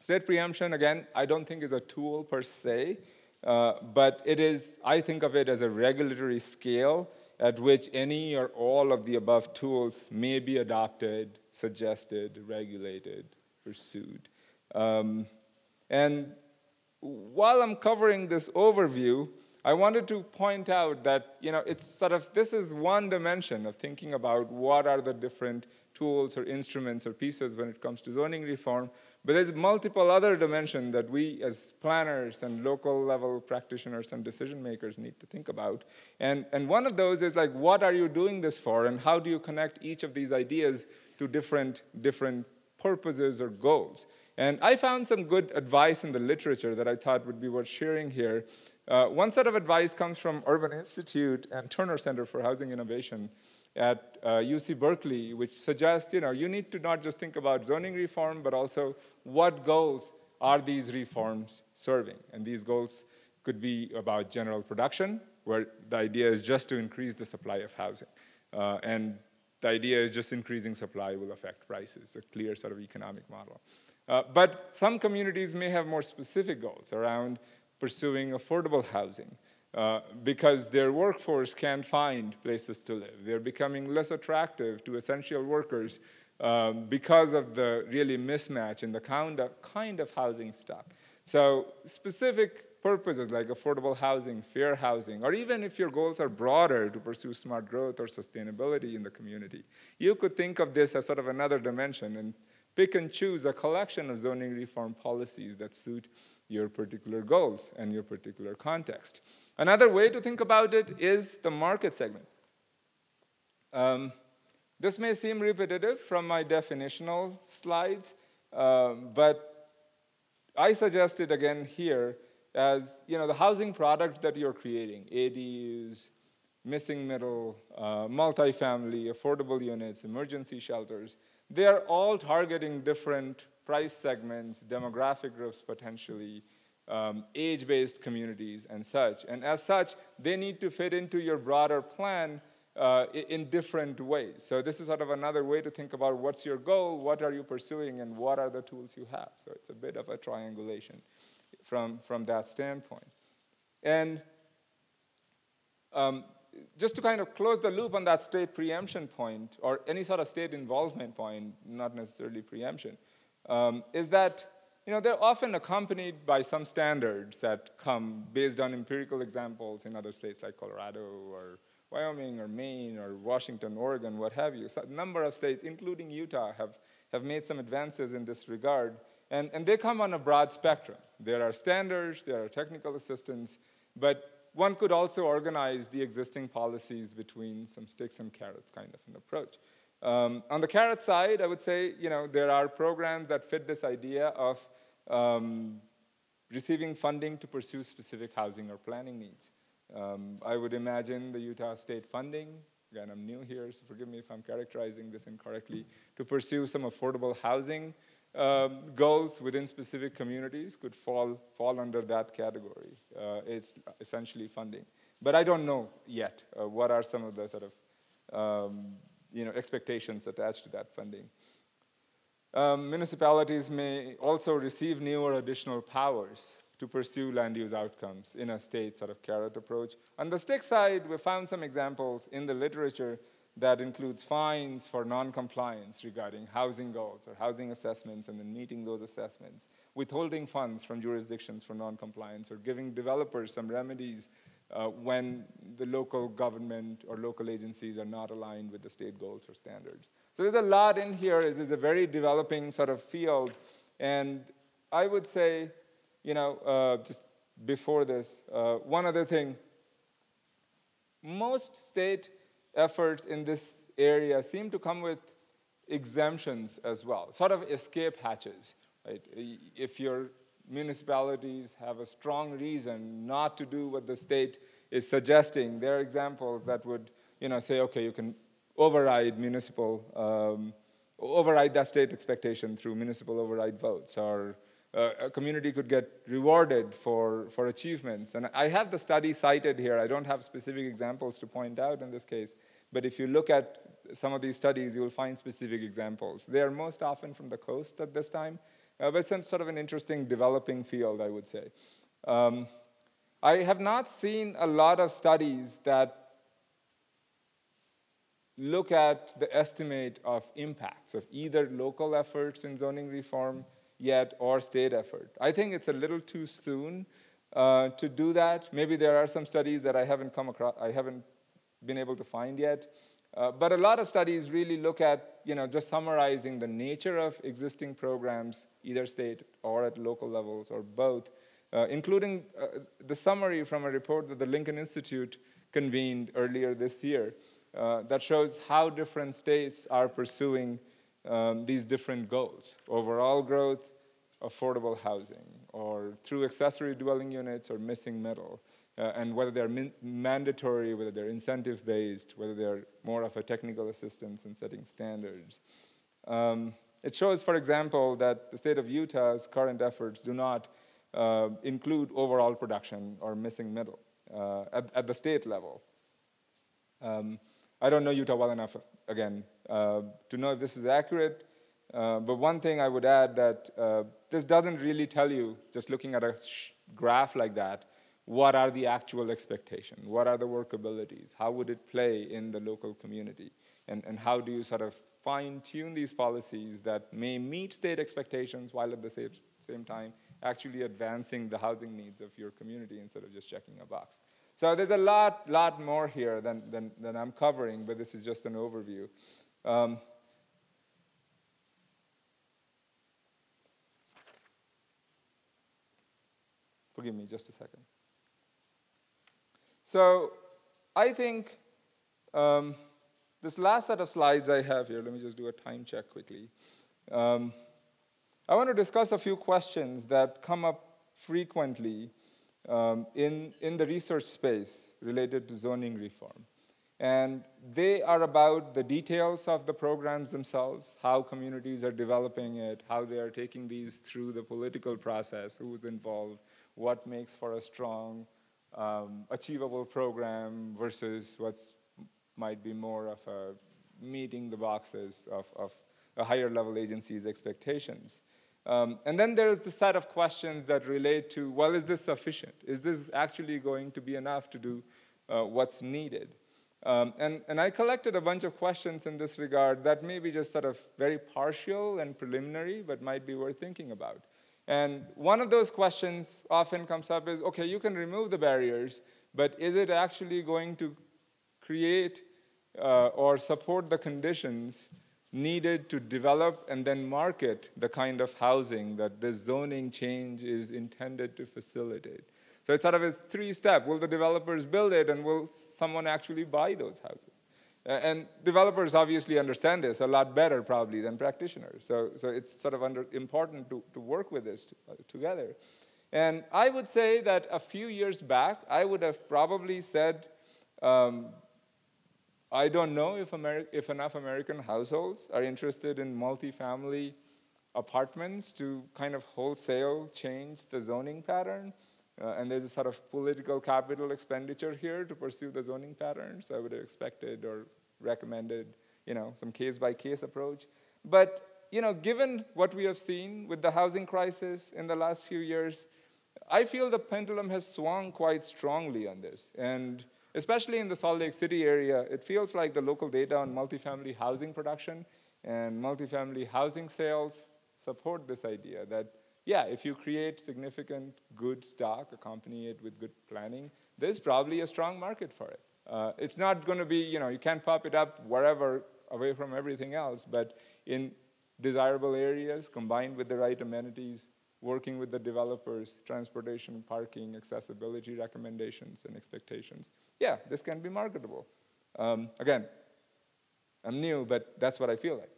state preemption, again, I don't think is a tool per se, uh, but it is, I think of it as a regulatory scale at which any or all of the above tools may be adopted suggested, regulated, pursued. Um, and while I'm covering this overview, I wanted to point out that you know it's sort of this is one dimension of thinking about what are the different tools or instruments or pieces when it comes to zoning reform. But there's multiple other dimensions that we as planners and local level practitioners and decision makers need to think about. And, and one of those is like, what are you doing this for? And how do you connect each of these ideas to different, different purposes or goals? And I found some good advice in the literature that I thought would be worth sharing here. Uh, one set of advice comes from Urban Institute and Terner Center for Housing Innovation at uh, UC Berkeley, which suggests, you know, you need to not just think about zoning reform, but also what goals are these reforms serving? And these goals could be about general production, where the idea is just to increase the supply of housing. Uh, and the idea is just increasing supply will affect prices, a clear sort of economic model. Uh, but some communities may have more specific goals around pursuing affordable housing, uh, because their workforce can't find places to live. They're becoming less attractive to essential workers um, because of the really mismatch in the kind of, kind of housing stock. So specific purposes like affordable housing, fair housing, or even if your goals are broader to pursue smart growth or sustainability in the community, you could think of this as sort of another dimension and pick and choose a collection of zoning reform policies that suit your particular goals and your particular context. Another way to think about it is the market segment. Um, this may seem repetitive from my definitional slides, um, but I suggest it again here as you know the housing products that you're creating, ADUs, missing middle, uh, multifamily, affordable units, emergency shelters, they are all targeting different price segments, demographic groups potentially, um, age-based communities and such. And as such, they need to fit into your broader plan uh, in different ways. So this is sort of another way to think about what's your goal, what are you pursuing, and what are the tools you have. So it's a bit of a triangulation from, from that standpoint. And um, just to kind of close the loop on that state preemption point, or any sort of state involvement point, not necessarily preemption, um, is that you know, they're often accompanied by some standards that come based on empirical examples in other states like Colorado or Wyoming or Maine or Washington, Oregon, what have you. So a number of states, including Utah, have, have made some advances in this regard. And, and they come on a broad spectrum. There are standards, there are technical assistance, but one could also organize the existing policies between some sticks and carrots kind of an approach. Um, on the carrot side, I would say, you know, there are programs that fit this idea of um, receiving funding to pursue specific housing or planning needs. Um, I would imagine the Utah state funding, again, I'm new here, so forgive me if I'm characterizing this incorrectly, to pursue some affordable housing um, goals within specific communities could fall, fall under that category. Uh, it's essentially funding. But I don't know yet uh, what are some of the sort of um, you know, expectations attached to that funding. Um, municipalities may also receive new or additional powers to pursue land use outcomes in a state sort of carrot approach. On the stick side, we found some examples in the literature that includes fines for noncompliance regarding housing goals or housing assessments and then meeting those assessments, withholding funds from jurisdictions for noncompliance, or giving developers some remedies uh, when the local government or local agencies are not aligned with the state goals or standards. So there's a lot in here. It is a very developing sort of field. And I would say you know, uh, just before this, uh, one other thing. Most state efforts in this area seem to come with exemptions as well, sort of escape hatches. Right? If your municipalities have a strong reason not to do what the state is suggesting, there are examples that would you know, say, okay, you can override municipal, um, override that state expectation through municipal override votes or uh, a community could get rewarded for, for achievements. And I have the study cited here. I don't have specific examples to point out in this case, but if you look at some of these studies, you will find specific examples. They are most often from the coast at this time, uh, but it's sort of an interesting developing field, I would say. Um, I have not seen a lot of studies that look at the estimate of impacts of either local efforts in zoning reform yet or state effort. I think it's a little too soon uh, to do that. Maybe there are some studies that I haven't come across, I haven't been able to find yet. Uh, but a lot of studies really look at, you know, just summarizing the nature of existing programs, either state or at local levels or both, uh, including uh, the summary from a report that the Lincoln Institute convened earlier this year uh, that shows how different states are pursuing um, these different goals overall growth, affordable housing, or through accessory dwelling units or missing middle, uh, and whether they're mandatory, whether they're incentive based, whether they're more of a technical assistance in setting standards. Um, it shows, for example, that the state of Utah's current efforts do not uh, include overall production or missing middle uh, at, at, the state level. Um, I don't know Utah well enough, again, uh, to know if this is accurate. Uh, but one thing I would add that uh, this doesn't really tell you, just looking at a graph like that, what are the actual expectations? What are the workabilities? How would it play in the local community? And, and how do you sort of fine tune these policies that may meet state expectations while at the same, same time actually advancing the housing needs of your community instead of just checking a box? So there's a lot, lot more here than, than, than I'm covering, but this is just an overview. Um, forgive me just a second. So I think um, this last set of slides I have here, let me just do a time check quickly. Um, I want to discuss a few questions that come up frequently um, in, in the research space related to zoning reform. And they are about the details of the programs themselves, how communities are developing it, how they are taking these through the political process, who's involved, what makes for a strong, um, achievable program versus what's might be more of a meeting the boxes of, of a higher level agency's expectations. Um, and then there's the set of questions that relate to, well, is this sufficient? Is this actually going to be enough to do uh, what's needed? Um, and, and I collected a bunch of questions in this regard that may be just sort of very partial and preliminary, but might be worth thinking about. And one of those questions often comes up is, okay, you can remove the barriers, but is it actually going to create uh, or support the conditions needed to develop and then market the kind of housing that this zoning change is intended to facilitate. So it's sort of a three-step. Will the developers build it and will someone actually buy those houses? And developers obviously understand this a lot better probably than practitioners. So, so it's sort of under, important to, to work with this uh, together. And I would say that a few years back, I would have probably said um, I don't know if, Ameri if enough American households are interested in multifamily apartments to kind of wholesale change the zoning pattern. Uh, and there's a sort of political capital expenditure here to pursue the zoning patterns. I would have expected or recommended, you know, some case-by-case approach. But, you know, given what we have seen with the housing crisis in the last few years, I feel the pendulum has swung quite strongly on this. And especially in the Salt Lake City area, it feels like the local data on multifamily housing production and multifamily housing sales support this idea that, yeah, if you create significant good stock, accompany it with good planning, there's probably a strong market for it. Uh, it's not going to be, you know, you can't pop it up wherever away from everything else, but in desirable areas combined with the right amenities, working with the developers, transportation, parking, accessibility recommendations and expectations. Yeah, this can be marketable. Um, again, I'm new, but that's what I feel like.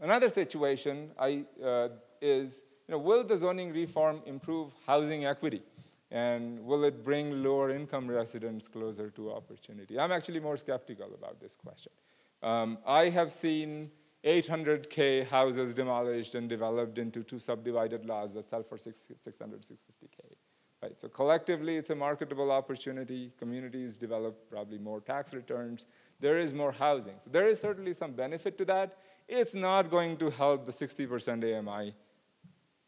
Another situation I, uh, is, you know, will the zoning reform improve housing equity? And will it bring lower income residents closer to opportunity? I'm actually more skeptical about this question. Um, I have seen 800K houses demolished and developed into two subdivided lots that sell for 600, 650K. Right? So collectively, it's a marketable opportunity. Communities develop probably more tax returns. There is more housing. So there is certainly some benefit to that. It's not going to help the 60% AMI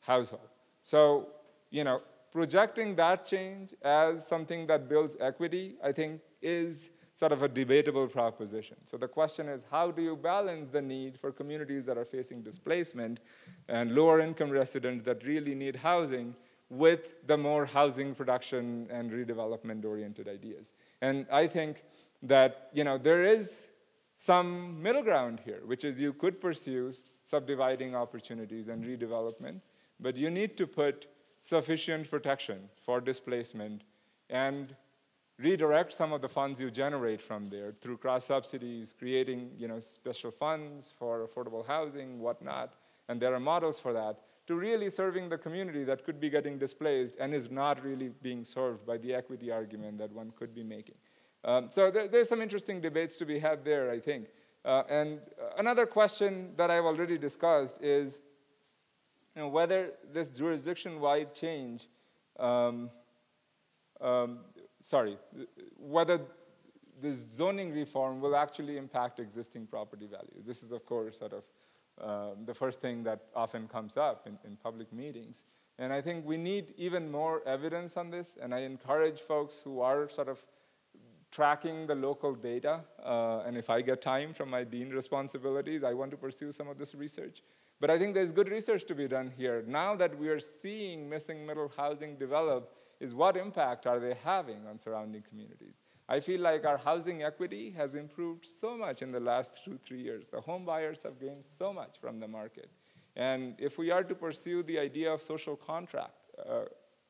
household. So, you know, projecting that change as something that builds equity, I think, is sort of a debatable proposition. So the question is, how do you balance the need for communities that are facing displacement and lower income residents that really need housing with the more housing production and redevelopment oriented ideas? And I think that, you know, there is some middle ground here, which is you could pursue subdividing opportunities and redevelopment, but you need to put sufficient protection for displacement and redirect some of the funds you generate from there through cross subsidies, creating you know, special funds for affordable housing, whatnot, and there are models for that, to really serving the community that could be getting displaced and is not really being served by the equity argument that one could be making. Um, so there, there's some interesting debates to be had there, I think. Uh, and another question that I've already discussed is whether this jurisdiction-wide change um, um, sorry, whether this zoning reform will actually impact existing property values. This is, of course, sort of uh, the first thing that often comes up in, in public meetings. And I think we need even more evidence on this, and I encourage folks who are sort of tracking the local data, uh, and if I get time from my dean responsibilities, I want to pursue some of this research. But I think there's good research to be done here. Now that we are seeing missing middle housing develop, is what impact are they having on surrounding communities? I feel like our housing equity has improved so much in the last two, three years. The home buyers have gained so much from the market. And if we are to pursue the idea of social contract, uh,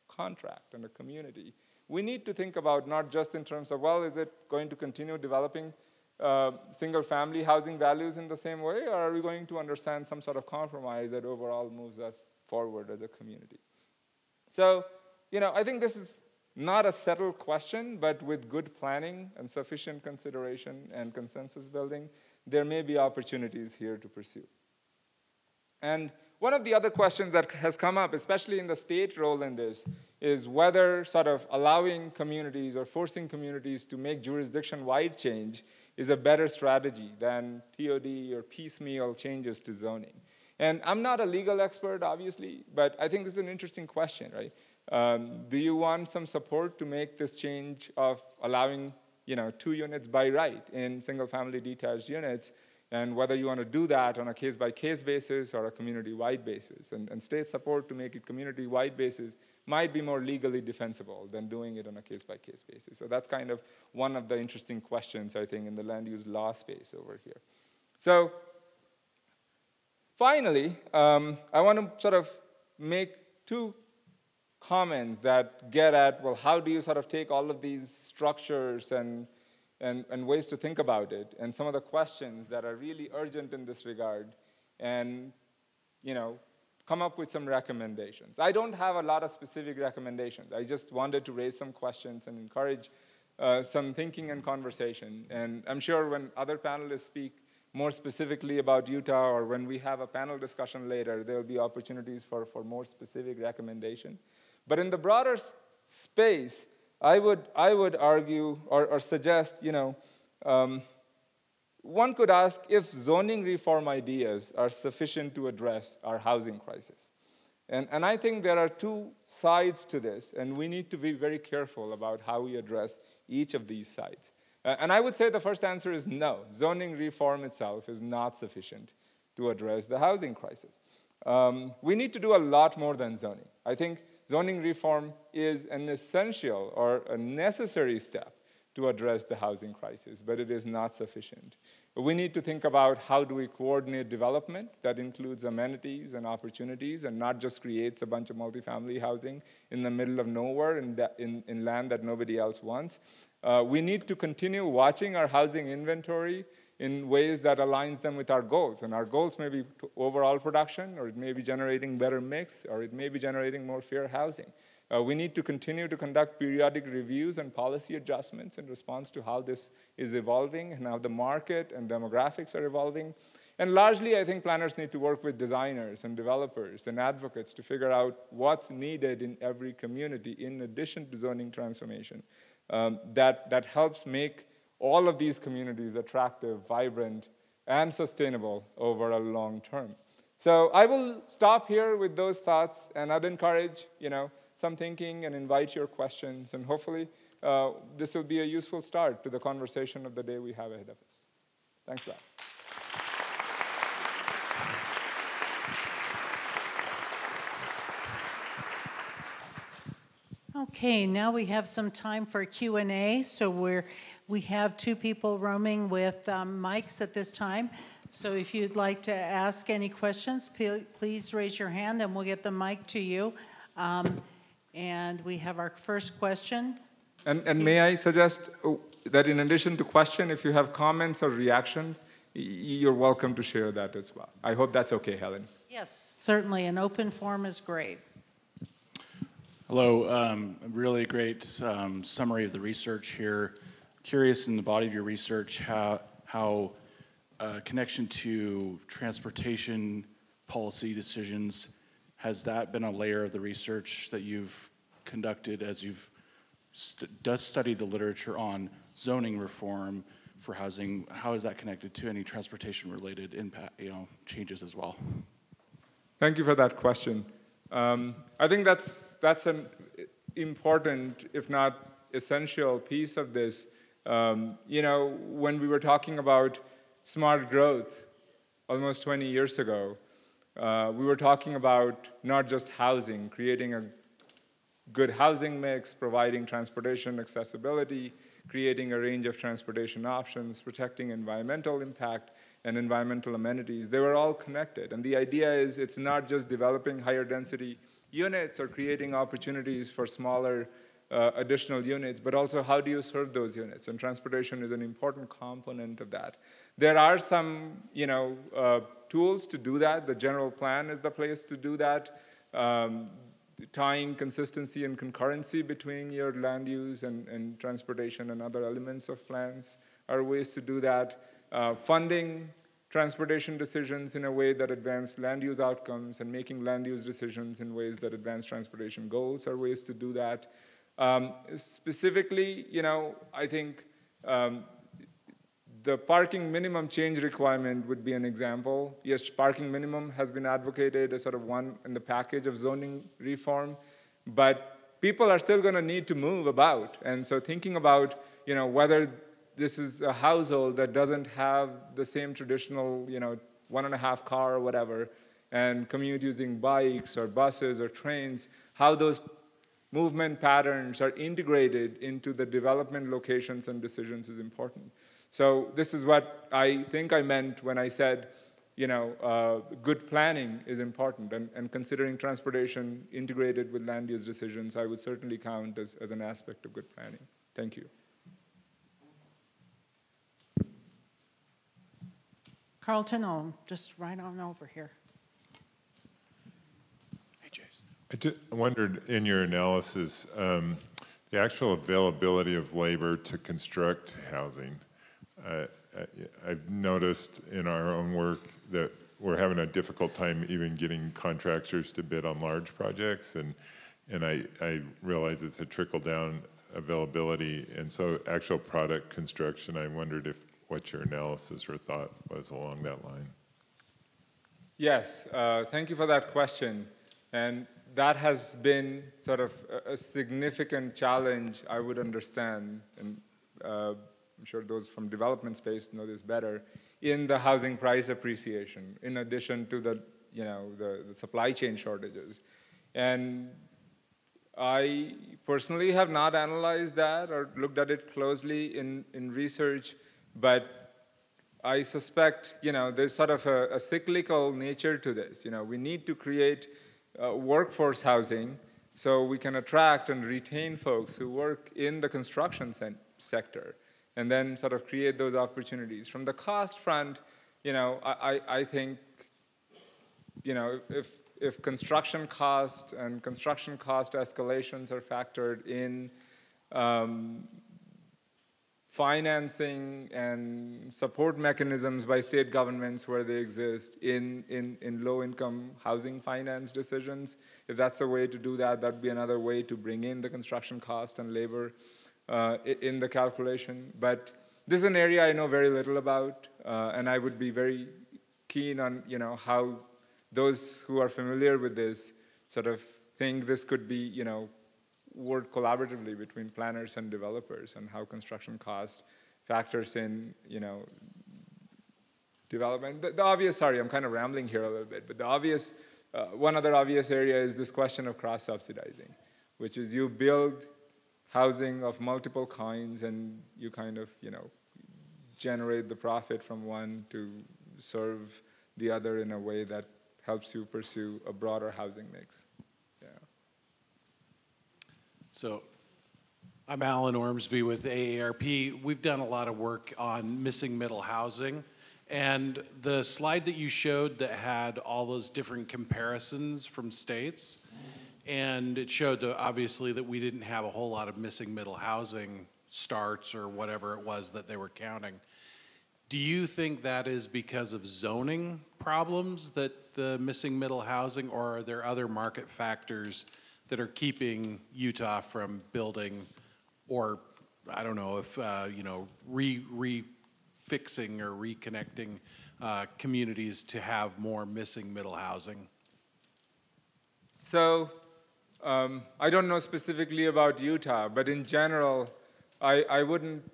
contract and a community, we need to think about not just in terms of, well, is it going to continue developing uh, single family housing values in the same way, or are we going to understand some sort of compromise that overall moves us forward as a community? So you know, I think this is not a settled question, but with good planning and sufficient consideration and consensus building, there may be opportunities here to pursue. And one of the other questions that has come up, especially in the state role in this, is whether sort of allowing communities or forcing communities to make jurisdiction-wide change is a better strategy than TOD or piecemeal changes to zoning. And I'm not a legal expert, obviously, but I think this is an interesting question, right? Um, do you want some support to make this change of allowing you know, two units by right in single-family detached units and whether you want to do that on a case-by-case basis or a community-wide basis. And, and, state support to make it community-wide basis might be more legally defensible than doing it on a case-by-case basis. So that's kind of one of the interesting questions, I think, in the land use law space over here. So finally, um, I want to sort of make two comments that get at, well, how do you sort of take all of these structures and and, and ways to think about it, and some of the questions that are really urgent in this regard, and you know, come up with some recommendations. I don't have a lot of specific recommendations. I just wanted to raise some questions and encourage uh, some thinking and conversation. And I'm sure when other panelists speak more specifically about Utah, or when we have a panel discussion later, there will be opportunities for, for more specific recommendation. But in the broader space, I would, I would argue or, or suggest, you know, um, one could ask if zoning reform ideas are sufficient to address our housing crisis. And, and I think there are two sides to this, and we need to be very careful about how we address each of these sides. Uh, and I would say the first answer is no. Zoning reform itself is not sufficient to address the housing crisis. Um, we need to do a lot more than zoning. I think zoning reform is an essential or a necessary step to address the housing crisis, but it is not sufficient. We need to think about how do we coordinate development that includes amenities and opportunities and not just creates a bunch of multifamily housing in the middle of nowhere in, in, in land that nobody else wants. Uh, we need to continue watching our housing inventory in ways that aligns them with our goals. And our goals may be overall production, or it may be generating better mix, or it may be generating more fair housing. Uh, we need to continue to conduct periodic reviews and policy adjustments in response to how this is evolving and how the market and demographics are evolving. And largely, I think planners need to work with designers and developers and advocates to figure out what's needed in every community in addition to zoning transformation um, that, that helps make all of these communities attractive, vibrant, and sustainable over a long term. So I will stop here with those thoughts, and I'd encourage, you know, some thinking and invite your questions, and hopefully uh, this will be a useful start to the conversation of the day we have ahead of us. Thanks a lot. Okay, now we have some time for Q&A, so we're we have two people roaming with um, mics at this time. So if you'd like to ask any questions, please raise your hand and we'll get the mic to you. Um, and we have our first question. And, and may I suggest oh, that in addition to question, if you have comments or reactions, you're welcome to share that as well. I hope that's okay, Helen. Yes, certainly. An open forum is great. Hello. Um, really great um, summary of the research here curious in the body of your research how, how uh, connection to transportation policy decisions, has that been a layer of the research that you've conducted as you've st does study the literature on zoning reform for housing? How is that connected to any transportation related impact, you know, changes as well? Thank you for that question. Um, I think that's, that's an important, if not essential piece of this um, you know, when we were talking about smart growth almost 20 years ago, uh, we were talking about not just housing, creating a good housing mix, providing transportation accessibility, creating a range of transportation options, protecting environmental impact and environmental amenities. They were all connected. And the idea is it's not just developing higher density units or creating opportunities for smaller uh, additional units, but also how do you serve those units? And transportation is an important component of that. There are some, you know, uh, tools to do that. The general plan is the place to do that. Um, tying consistency and concurrency between your land use and, and, transportation and other elements of plans are ways to do that. Uh, funding transportation decisions in a way that advance land use outcomes and making land use decisions in ways that advance transportation goals are ways to do that. Um, specifically, you know, I think um, the parking minimum change requirement would be an example. Yes, parking minimum has been advocated as sort of one in the package of zoning reform, but people are still going to need to move about. And so thinking about, you know, whether this is a household that doesn't have the same traditional, you know, one and a half car or whatever, and commute using bikes or buses or trains, how those movement patterns are integrated into the development locations and decisions is important. So this is what I think I meant when I said, you know, uh, good planning is important, and, and considering transportation integrated with land use decisions, I would certainly count as, as an aspect of good planning. Thank you. Carlton, I'll just right on over here. I wondered in your analysis, um, the actual availability of labor to construct housing. Uh, I've noticed in our own work that we're having a difficult time even getting contractors to bid on large projects, and and I, I realize it's a trickle down availability, and so actual product construction. I wondered if what your analysis or thought was along that line. Yes, uh, thank you for that question. And that has been sort of a, a significant challenge, I would understand, and uh, I'm sure those from development space know this better, in the housing price appreciation, in addition to the, you know, the, the supply chain shortages. And I personally have not analyzed that or looked at it closely in, in research, but I suspect, you know, there's sort of a, a cyclical nature to this. You know, we need to create uh, workforce housing so we can attract and retain folks who work in the construction sector and then sort of create those opportunities. From the cost front, you know, I, I think, you know, if, if construction cost and construction cost escalations are factored in, um, financing and support mechanisms by state governments where they exist in, in, in low-income housing finance decisions. If that's a way to do that, that'd be another way to bring in the construction cost and labor uh, in the calculation. But this is an area I know very little about, uh, and I would be very keen on you know how those who are familiar with this sort of think this could be you know work collaboratively between planners and developers and how construction cost factors in, you know, development. The, the obvious, sorry, I'm kind of rambling here a little bit, but the obvious, uh, one other obvious area is this question of cross-subsidizing, which is you build housing of multiple kinds and you kind of, you know, generate the profit from one to serve the other in a way that helps you pursue a broader housing mix. So I'm Alan Ormsby with AARP. We've done a lot of work on missing middle housing. And the slide that you showed that had all those different comparisons from states, and it showed obviously that we didn't have a whole lot of missing middle housing starts or whatever it was that they were counting. Do you think that is because of zoning problems that the missing middle housing, or are there other market factors that are keeping Utah from building, or I don't know if uh, you know re refixing or reconnecting uh, communities to have more missing middle housing? So um, I don't know specifically about Utah, but in general, I, I wouldn't,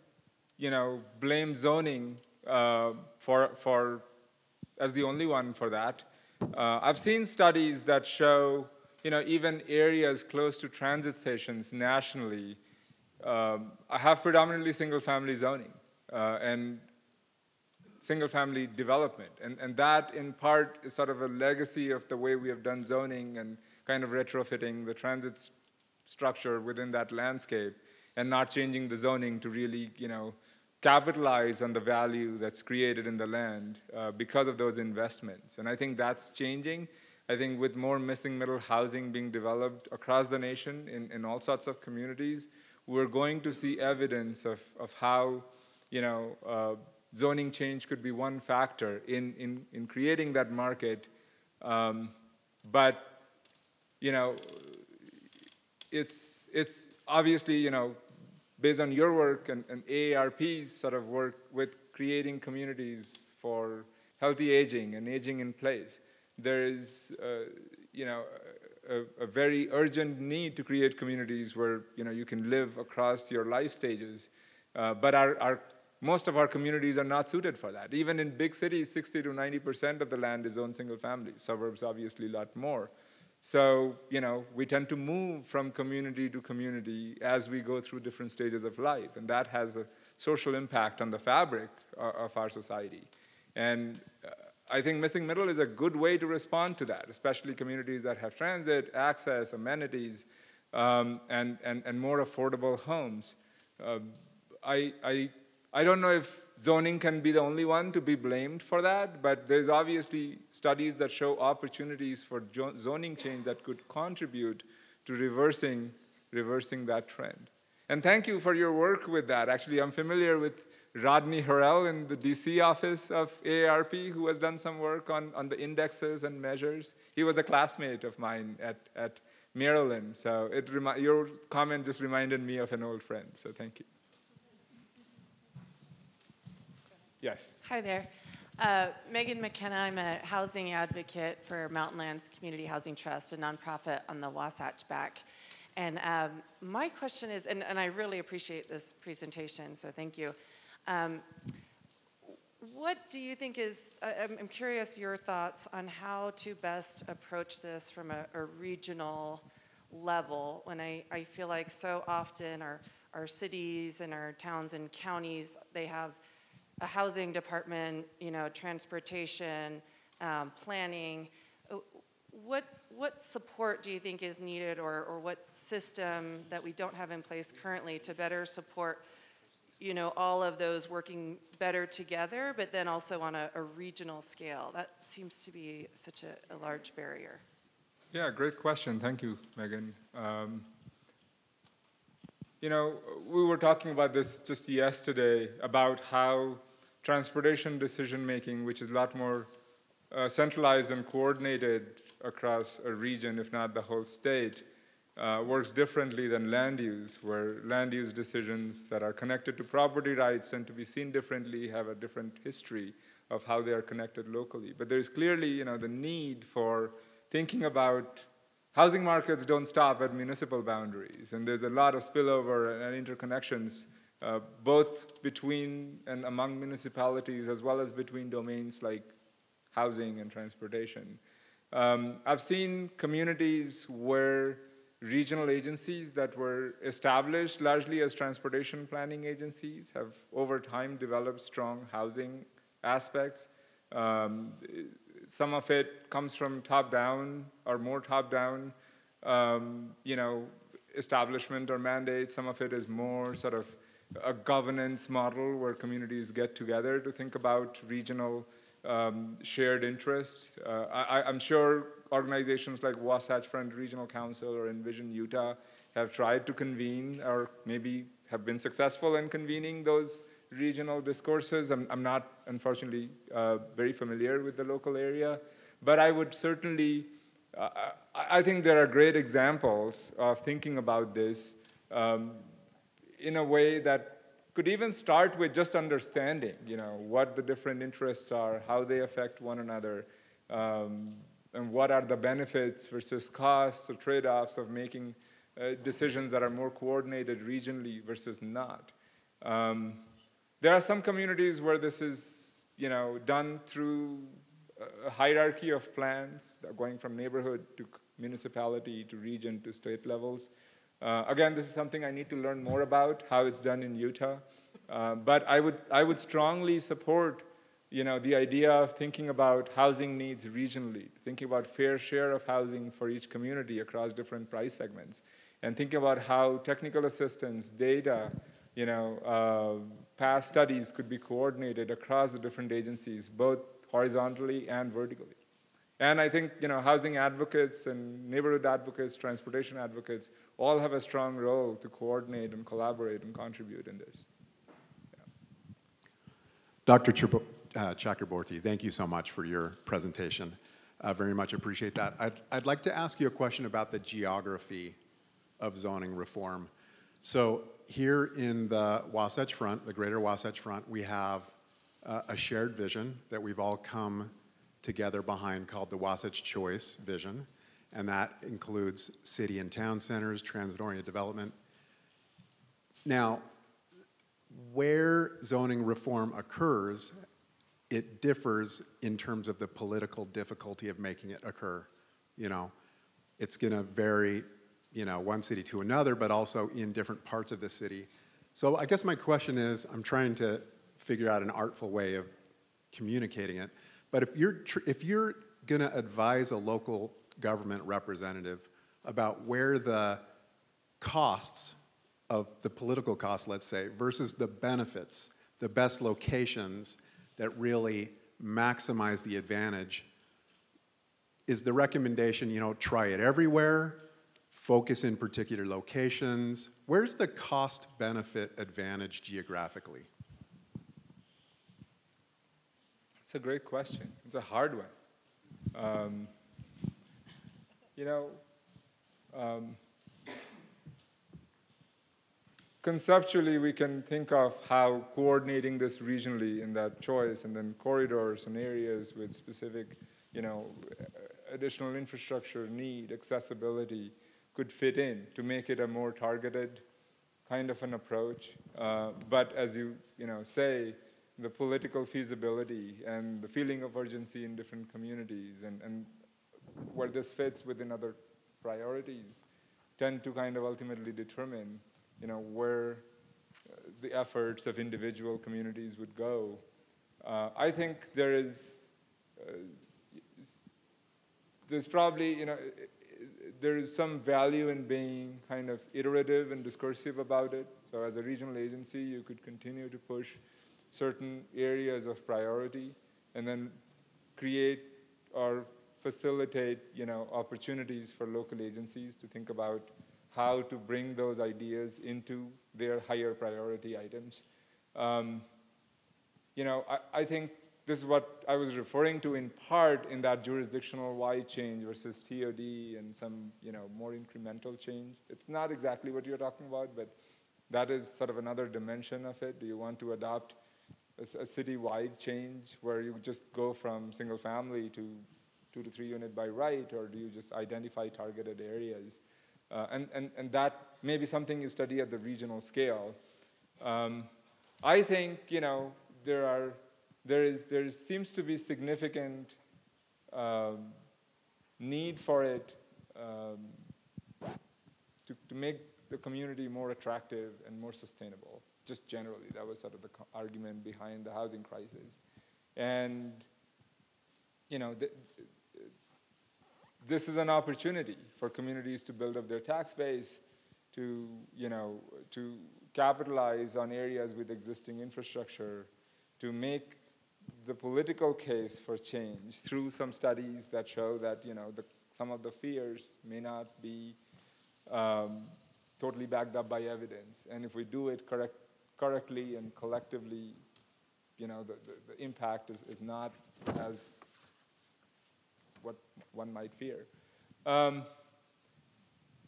you know, blame zoning uh, for for as the only one for that. Uh, I've seen studies that show you know, even areas close to transit stations nationally um, have predominantly single-family zoning uh, and single-family development. And, and that, in part, is sort of a legacy of the way we have done zoning and kind of retrofitting the transit structure within that landscape and not changing the zoning to really, you know, capitalize on the value that's created in the land uh, because of those investments. And I think that's changing. I think with more missing middle housing being developed across the nation in, in all sorts of communities, we're going to see evidence of, of how, you know, uh, zoning change could be one factor in, in, in creating that market. Um, but, you know, it's, it's obviously, you know, based on your work and, and AARP's sort of work with creating communities for healthy aging and aging in place, there is, uh, you know, a, a, very urgent need to create communities where, you know, you can live across your life stages. Uh, but our, our, most of our communities are not suited for that. Even in big cities, 60 to 90% of the land is owned single family. Suburbs, obviously, a lot more. So, you know, we tend to move from community to community as we go through different stages of life, and that has a social impact on the fabric uh, of our society. And uh, I think missing middle is a good way to respond to that, especially communities that have transit, access, amenities, um, and, and, and more affordable homes. Uh, I, I, I don't know if zoning can be the only one to be blamed for that, but there's obviously studies that show opportunities for zoning change that could contribute to reversing, reversing that trend. And thank you for your work with that. Actually, I'm familiar with Rodney Harrell in the DC office of AARP, who has done some work on, on the indexes and measures. He was a classmate of mine at, at Maryland. So it your comment just reminded me of an old friend. So thank you. Yes. Hi there. Uh, Megan McKenna, I'm a housing advocate for Mountain Lands Community Housing Trust, a nonprofit on the Wasatch Back. And um, my question is, and, and, I really appreciate this presentation, so thank you. Um, what do you think is, I'm, I'm, curious your thoughts on how to best approach this from a, a regional level when I, I feel like so often our, our cities and our towns and counties, they have a housing department, you know, transportation, um, planning. Uh, what, what support do you think is needed or, or what system that we don't have in place currently to better support you know, all of those working better together, but then also on a, a regional scale? That seems to be such a, a, large barrier. Yeah, great question. Thank you, Megan. Um, you know, we were talking about this just yesterday about how transportation decision making, which is a lot more uh, centralized and coordinated across a region, if not the whole state, uh, works differently than land use, where land use decisions that are connected to property rights tend to be seen differently, have a different history of how they are connected locally. But there's clearly, you know, the need for thinking about housing markets don't stop at municipal boundaries, and there's a lot of spillover and interconnections uh, both between and among municipalities as well as between domains like housing and transportation. Um, I've seen communities where regional agencies that were established largely as transportation planning agencies have over time developed strong housing aspects. Um, some of it comes from top down or more top down, um, you know, establishment or mandate. Some of it is more sort of a governance model where communities get together to think about regional um, shared interest. Uh, I, am sure organizations like Wasatch Front Regional Council or Envision Utah have tried to convene or maybe have been successful in convening those regional discourses. I'm, I'm not, unfortunately, uh, very familiar with the local area, but I would certainly, uh, I think there are great examples of thinking about this um, in a way that could even start with just understanding, you know, what the different interests are, how they affect one another, um, and what are the benefits versus costs or trade-offs of making uh, decisions that are more coordinated regionally versus not. Um, there are some communities where this is, you know, done through a hierarchy of plans, going from neighborhood to municipality to region to state levels. Uh, again, this is something I need to learn more about, how it's done in Utah. Uh, but I would, I would strongly support you know, the idea of thinking about housing needs regionally, thinking about fair share of housing for each community across different price segments, and thinking about how technical assistance, data, you know, uh, past studies could be coordinated across the different agencies, both horizontally and vertically. And I think you know, housing advocates and neighborhood advocates, transportation advocates, all have a strong role to coordinate and collaborate and contribute in this. Dr. Chirbo- uh, Chakraborty, thank you so much for your presentation. Uh, very much appreciate that. I'd, I'd like to ask you a question about the geography of zoning reform. So here in the Wasatch Front, the greater Wasatch Front, we have uh, a shared vision that we've all come together behind called the Wasatch Choice Vision, and that includes city and town centers, transit-oriented development. Now, where zoning reform occurs, it differs in terms of the political difficulty of making it occur. You know, it's going to vary, you know, one city to another, but also in different parts of the city. So I guess my question is, I'm trying to figure out an artful way of communicating it. But if you're if you're going to advise a local government representative about where the costs of the political costs, let's say, versus the benefits, the best locations that really maximize the advantage, is the recommendation, you know, try it everywhere, focus in particular locations? Where's the cost benefit advantage geographically? It's a great question. It's a hard one. Um, you know, um, conceptually, we can think of how coordinating this regionally in that choice, and then corridors and areas with specific, you know, additional infrastructure need, accessibility, could fit in to make it a more targeted kind of an approach. Uh, but as you, you know, say, the political feasibility and the feeling of urgency in different communities and, and where this fits within other priorities tend to kind of ultimately determine you know, where uh, the efforts of individual communities would go. Uh, I think there is, uh, there's probably, you know, there is some value in being kind of iterative and discursive about it. So as a regional agency, you could continue to push certain areas of priority and then create or facilitate, you know, opportunities for local agencies to think about how to bring those ideas into their higher priority items. Um, you know, I, I, think this is what I was referring to in part in that jurisdictional wide change versus TOD and some, you know, more incremental change. It's not exactly what you're talking about, but that is sort of another dimension of it. Do you want to adopt a, a city-wide change where you just go from single family to two to three unit by right, or do you just identify targeted areas? Uh, and, and, and that may be something you study at the regional scale. Um, I think, you know, there are, there is, there seems to be significant um, need for it um, to, to make the community more attractive and more sustainable, just generally. That was sort of the argument behind the housing crisis. And, you know, this is an opportunity for communities to build up their tax base, to, you know, to capitalize on areas with existing infrastructure, to make the political case for change through some studies that show that, you know, the, some of the fears may not be um, totally backed up by evidence. And if we do it correct, correctly and collectively, you know, the, the, the impact is, is not as what one might fear. Um,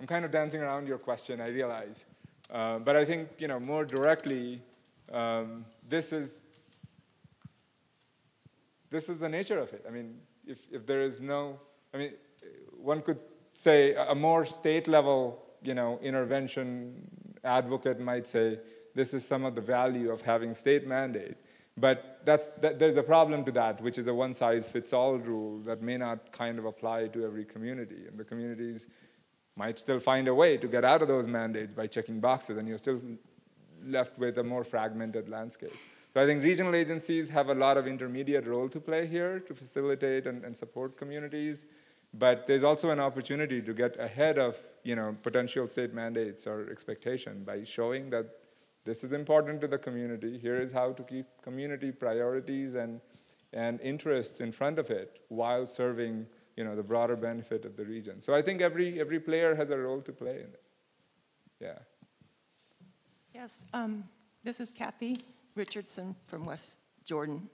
I'm kind of dancing around your question, I realize. Uh, but I think, you know, more directly, um, this is this is the nature of it. I mean, if, if there is no, I mean, one could say a more state level, you know, intervention advocate might say, this is some of the value of having state mandate. But that's, that, there's a problem to that, which is a one-size-fits-all rule that may not kind of apply to every community. And the communities might still find a way to get out of those mandates by checking boxes, and you're still left with a more fragmented landscape. So I think regional agencies have a lot of intermediate role to play here to facilitate and, and support communities. But there's also an opportunity to get ahead of you know, potential state mandates or expectation by showing that this is important to the community. Here is how to keep community priorities and, and interests in front of it while serving you know, the broader benefit of the region. So I think every, every player has a role to play in it. Yeah. Yes, um, this is Kathy Richardson from West Jordan,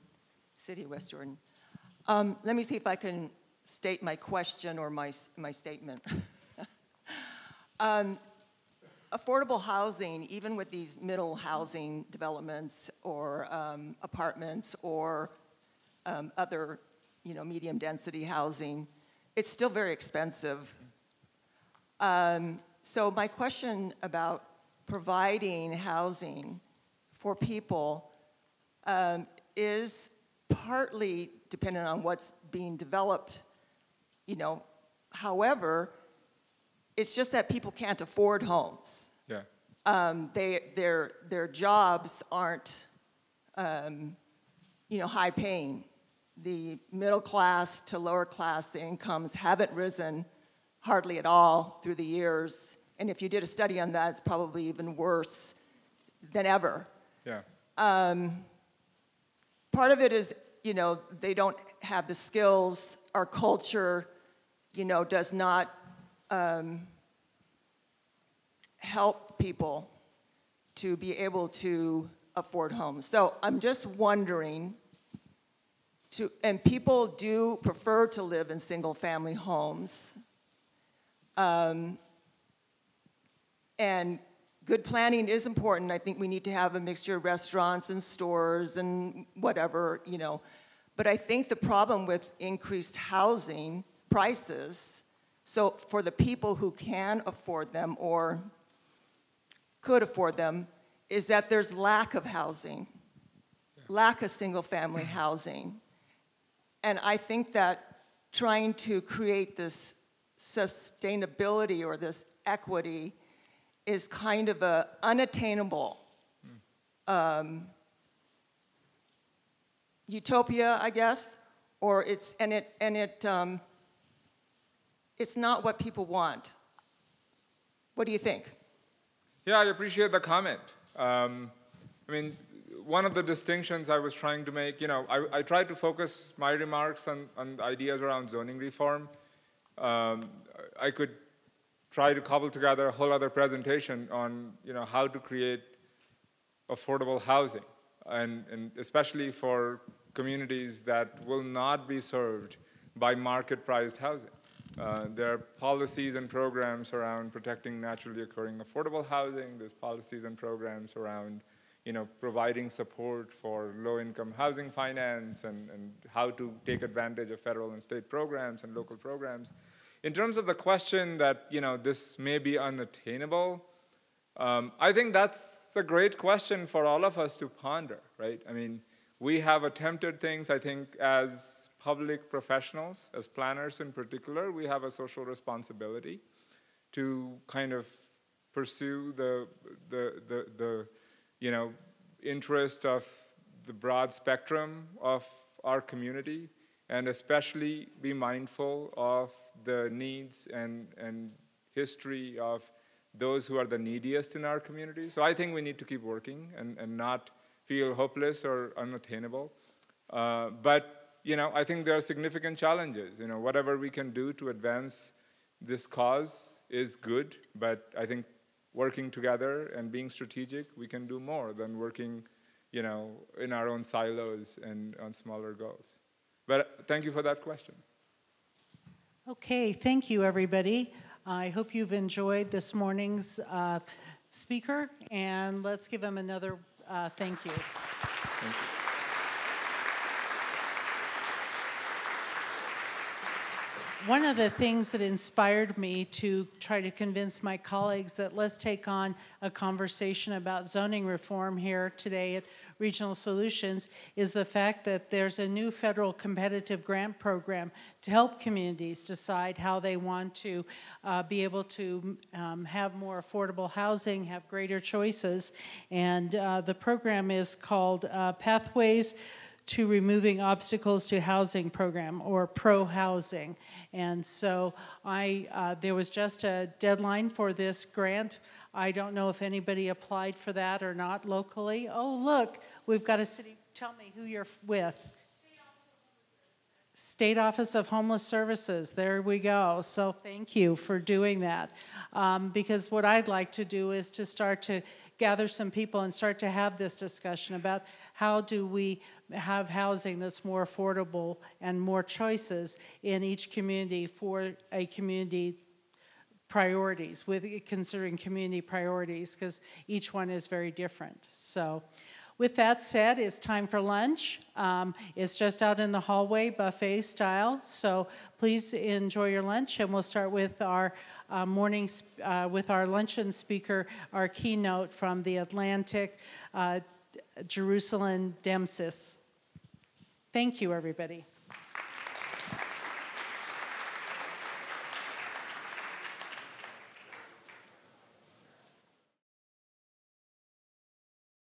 City of West Jordan. Um, let me see if I can state my question or my, my statement. *laughs* um, affordable housing, even with these middle housing developments or um, apartments or um, other, you know, medium density housing, it's still very expensive. Um, so my question about providing housing for people um, is partly dependent on what's being developed, you know. However, it's just that people can't afford homes. Um, they, their, their jobs aren't, um, you know, high paying. The middle class to lower class, the incomes haven't risen hardly at all through the years. And if you did a study on that, it's probably even worse than ever. Yeah. Um, part of it is, you know, they don't have the skills. Our culture, you know, does not um, help people to be able to afford homes. So I'm just wondering, to, and people do prefer to live in single family homes. Um, and good planning is important. I think we need to have a mixture of restaurants and stores and whatever, you know. But I think the problem with increased housing prices, so for the people who can afford them or could afford them, is that there's lack of housing, lack of single family housing. And I think that trying to create this sustainability or this equity is kind of a unattainable um, utopia, I guess, or it's and it and it um, it's not what people want. What do you think? Yeah, I appreciate the comment. Um, I mean, one of the distinctions I was trying to make, you know, I, I tried to focus my remarks on, on ideas around zoning reform. Um, I could try to cobble together a whole other presentation on, you know, how to create affordable housing, and, and especially for communities that will not be served by market-priced housing. Uh, there are policies and programs around protecting naturally occurring affordable housing. There's policies and programs around, you know, providing support for low-income housing finance and, and how to take advantage of federal and state programs and local programs. In terms of the question that, you know, this may be unattainable, um, I think that's a great question for all of us to ponder, right? I mean, we have attempted things, I think, as public professionals, as planners in particular, we have a social responsibility to kind of pursue the, the, the, the you know, interest of the broad spectrum of our community and especially be mindful of the needs and, and history of those who are the neediest in our community. So I think we need to keep working and, and not feel hopeless or unattainable. Uh, but you know, I think there are significant challenges. You know, whatever we can do to advance this cause is good, but I think working together and being strategic, we can do more than working, you know, in our own silos and on smaller goals. But thank you for that question. Okay, thank you, everybody. I hope you've enjoyed this morning's uh, speaker, and let's give him another uh, thank you. Thank you. One of the things that inspired me to try to convince my colleagues that let's take on a conversation about zoning reform here today at Regional Solutions is the fact that there's a new federal competitive grant program to help communities decide how they want to uh, be able to um, have more affordable housing, have greater choices. And uh, the program is called uh, Pathways to removing obstacles to housing program or pro housing and so i uh, there was just a deadline for this grant i don't know if anybody applied for that or not locally oh look we've got a city tell me who you're with State Office of Homeless Services. There we go. So thank you for doing that. Um, because what I'd like to do is to start to gather some people and start to have this discussion about how do we have housing that's more affordable and more choices in each community for a community priorities, with considering community priorities, because each one is very different. So, with that said, it's time for lunch. Um, it's just out in the hallway, buffet style. So please enjoy your lunch, and we'll start with our uh, morning uh, with our luncheon speaker, our keynote from the Atlantic, uh, Jerusalem Demsas. Thank you, everybody.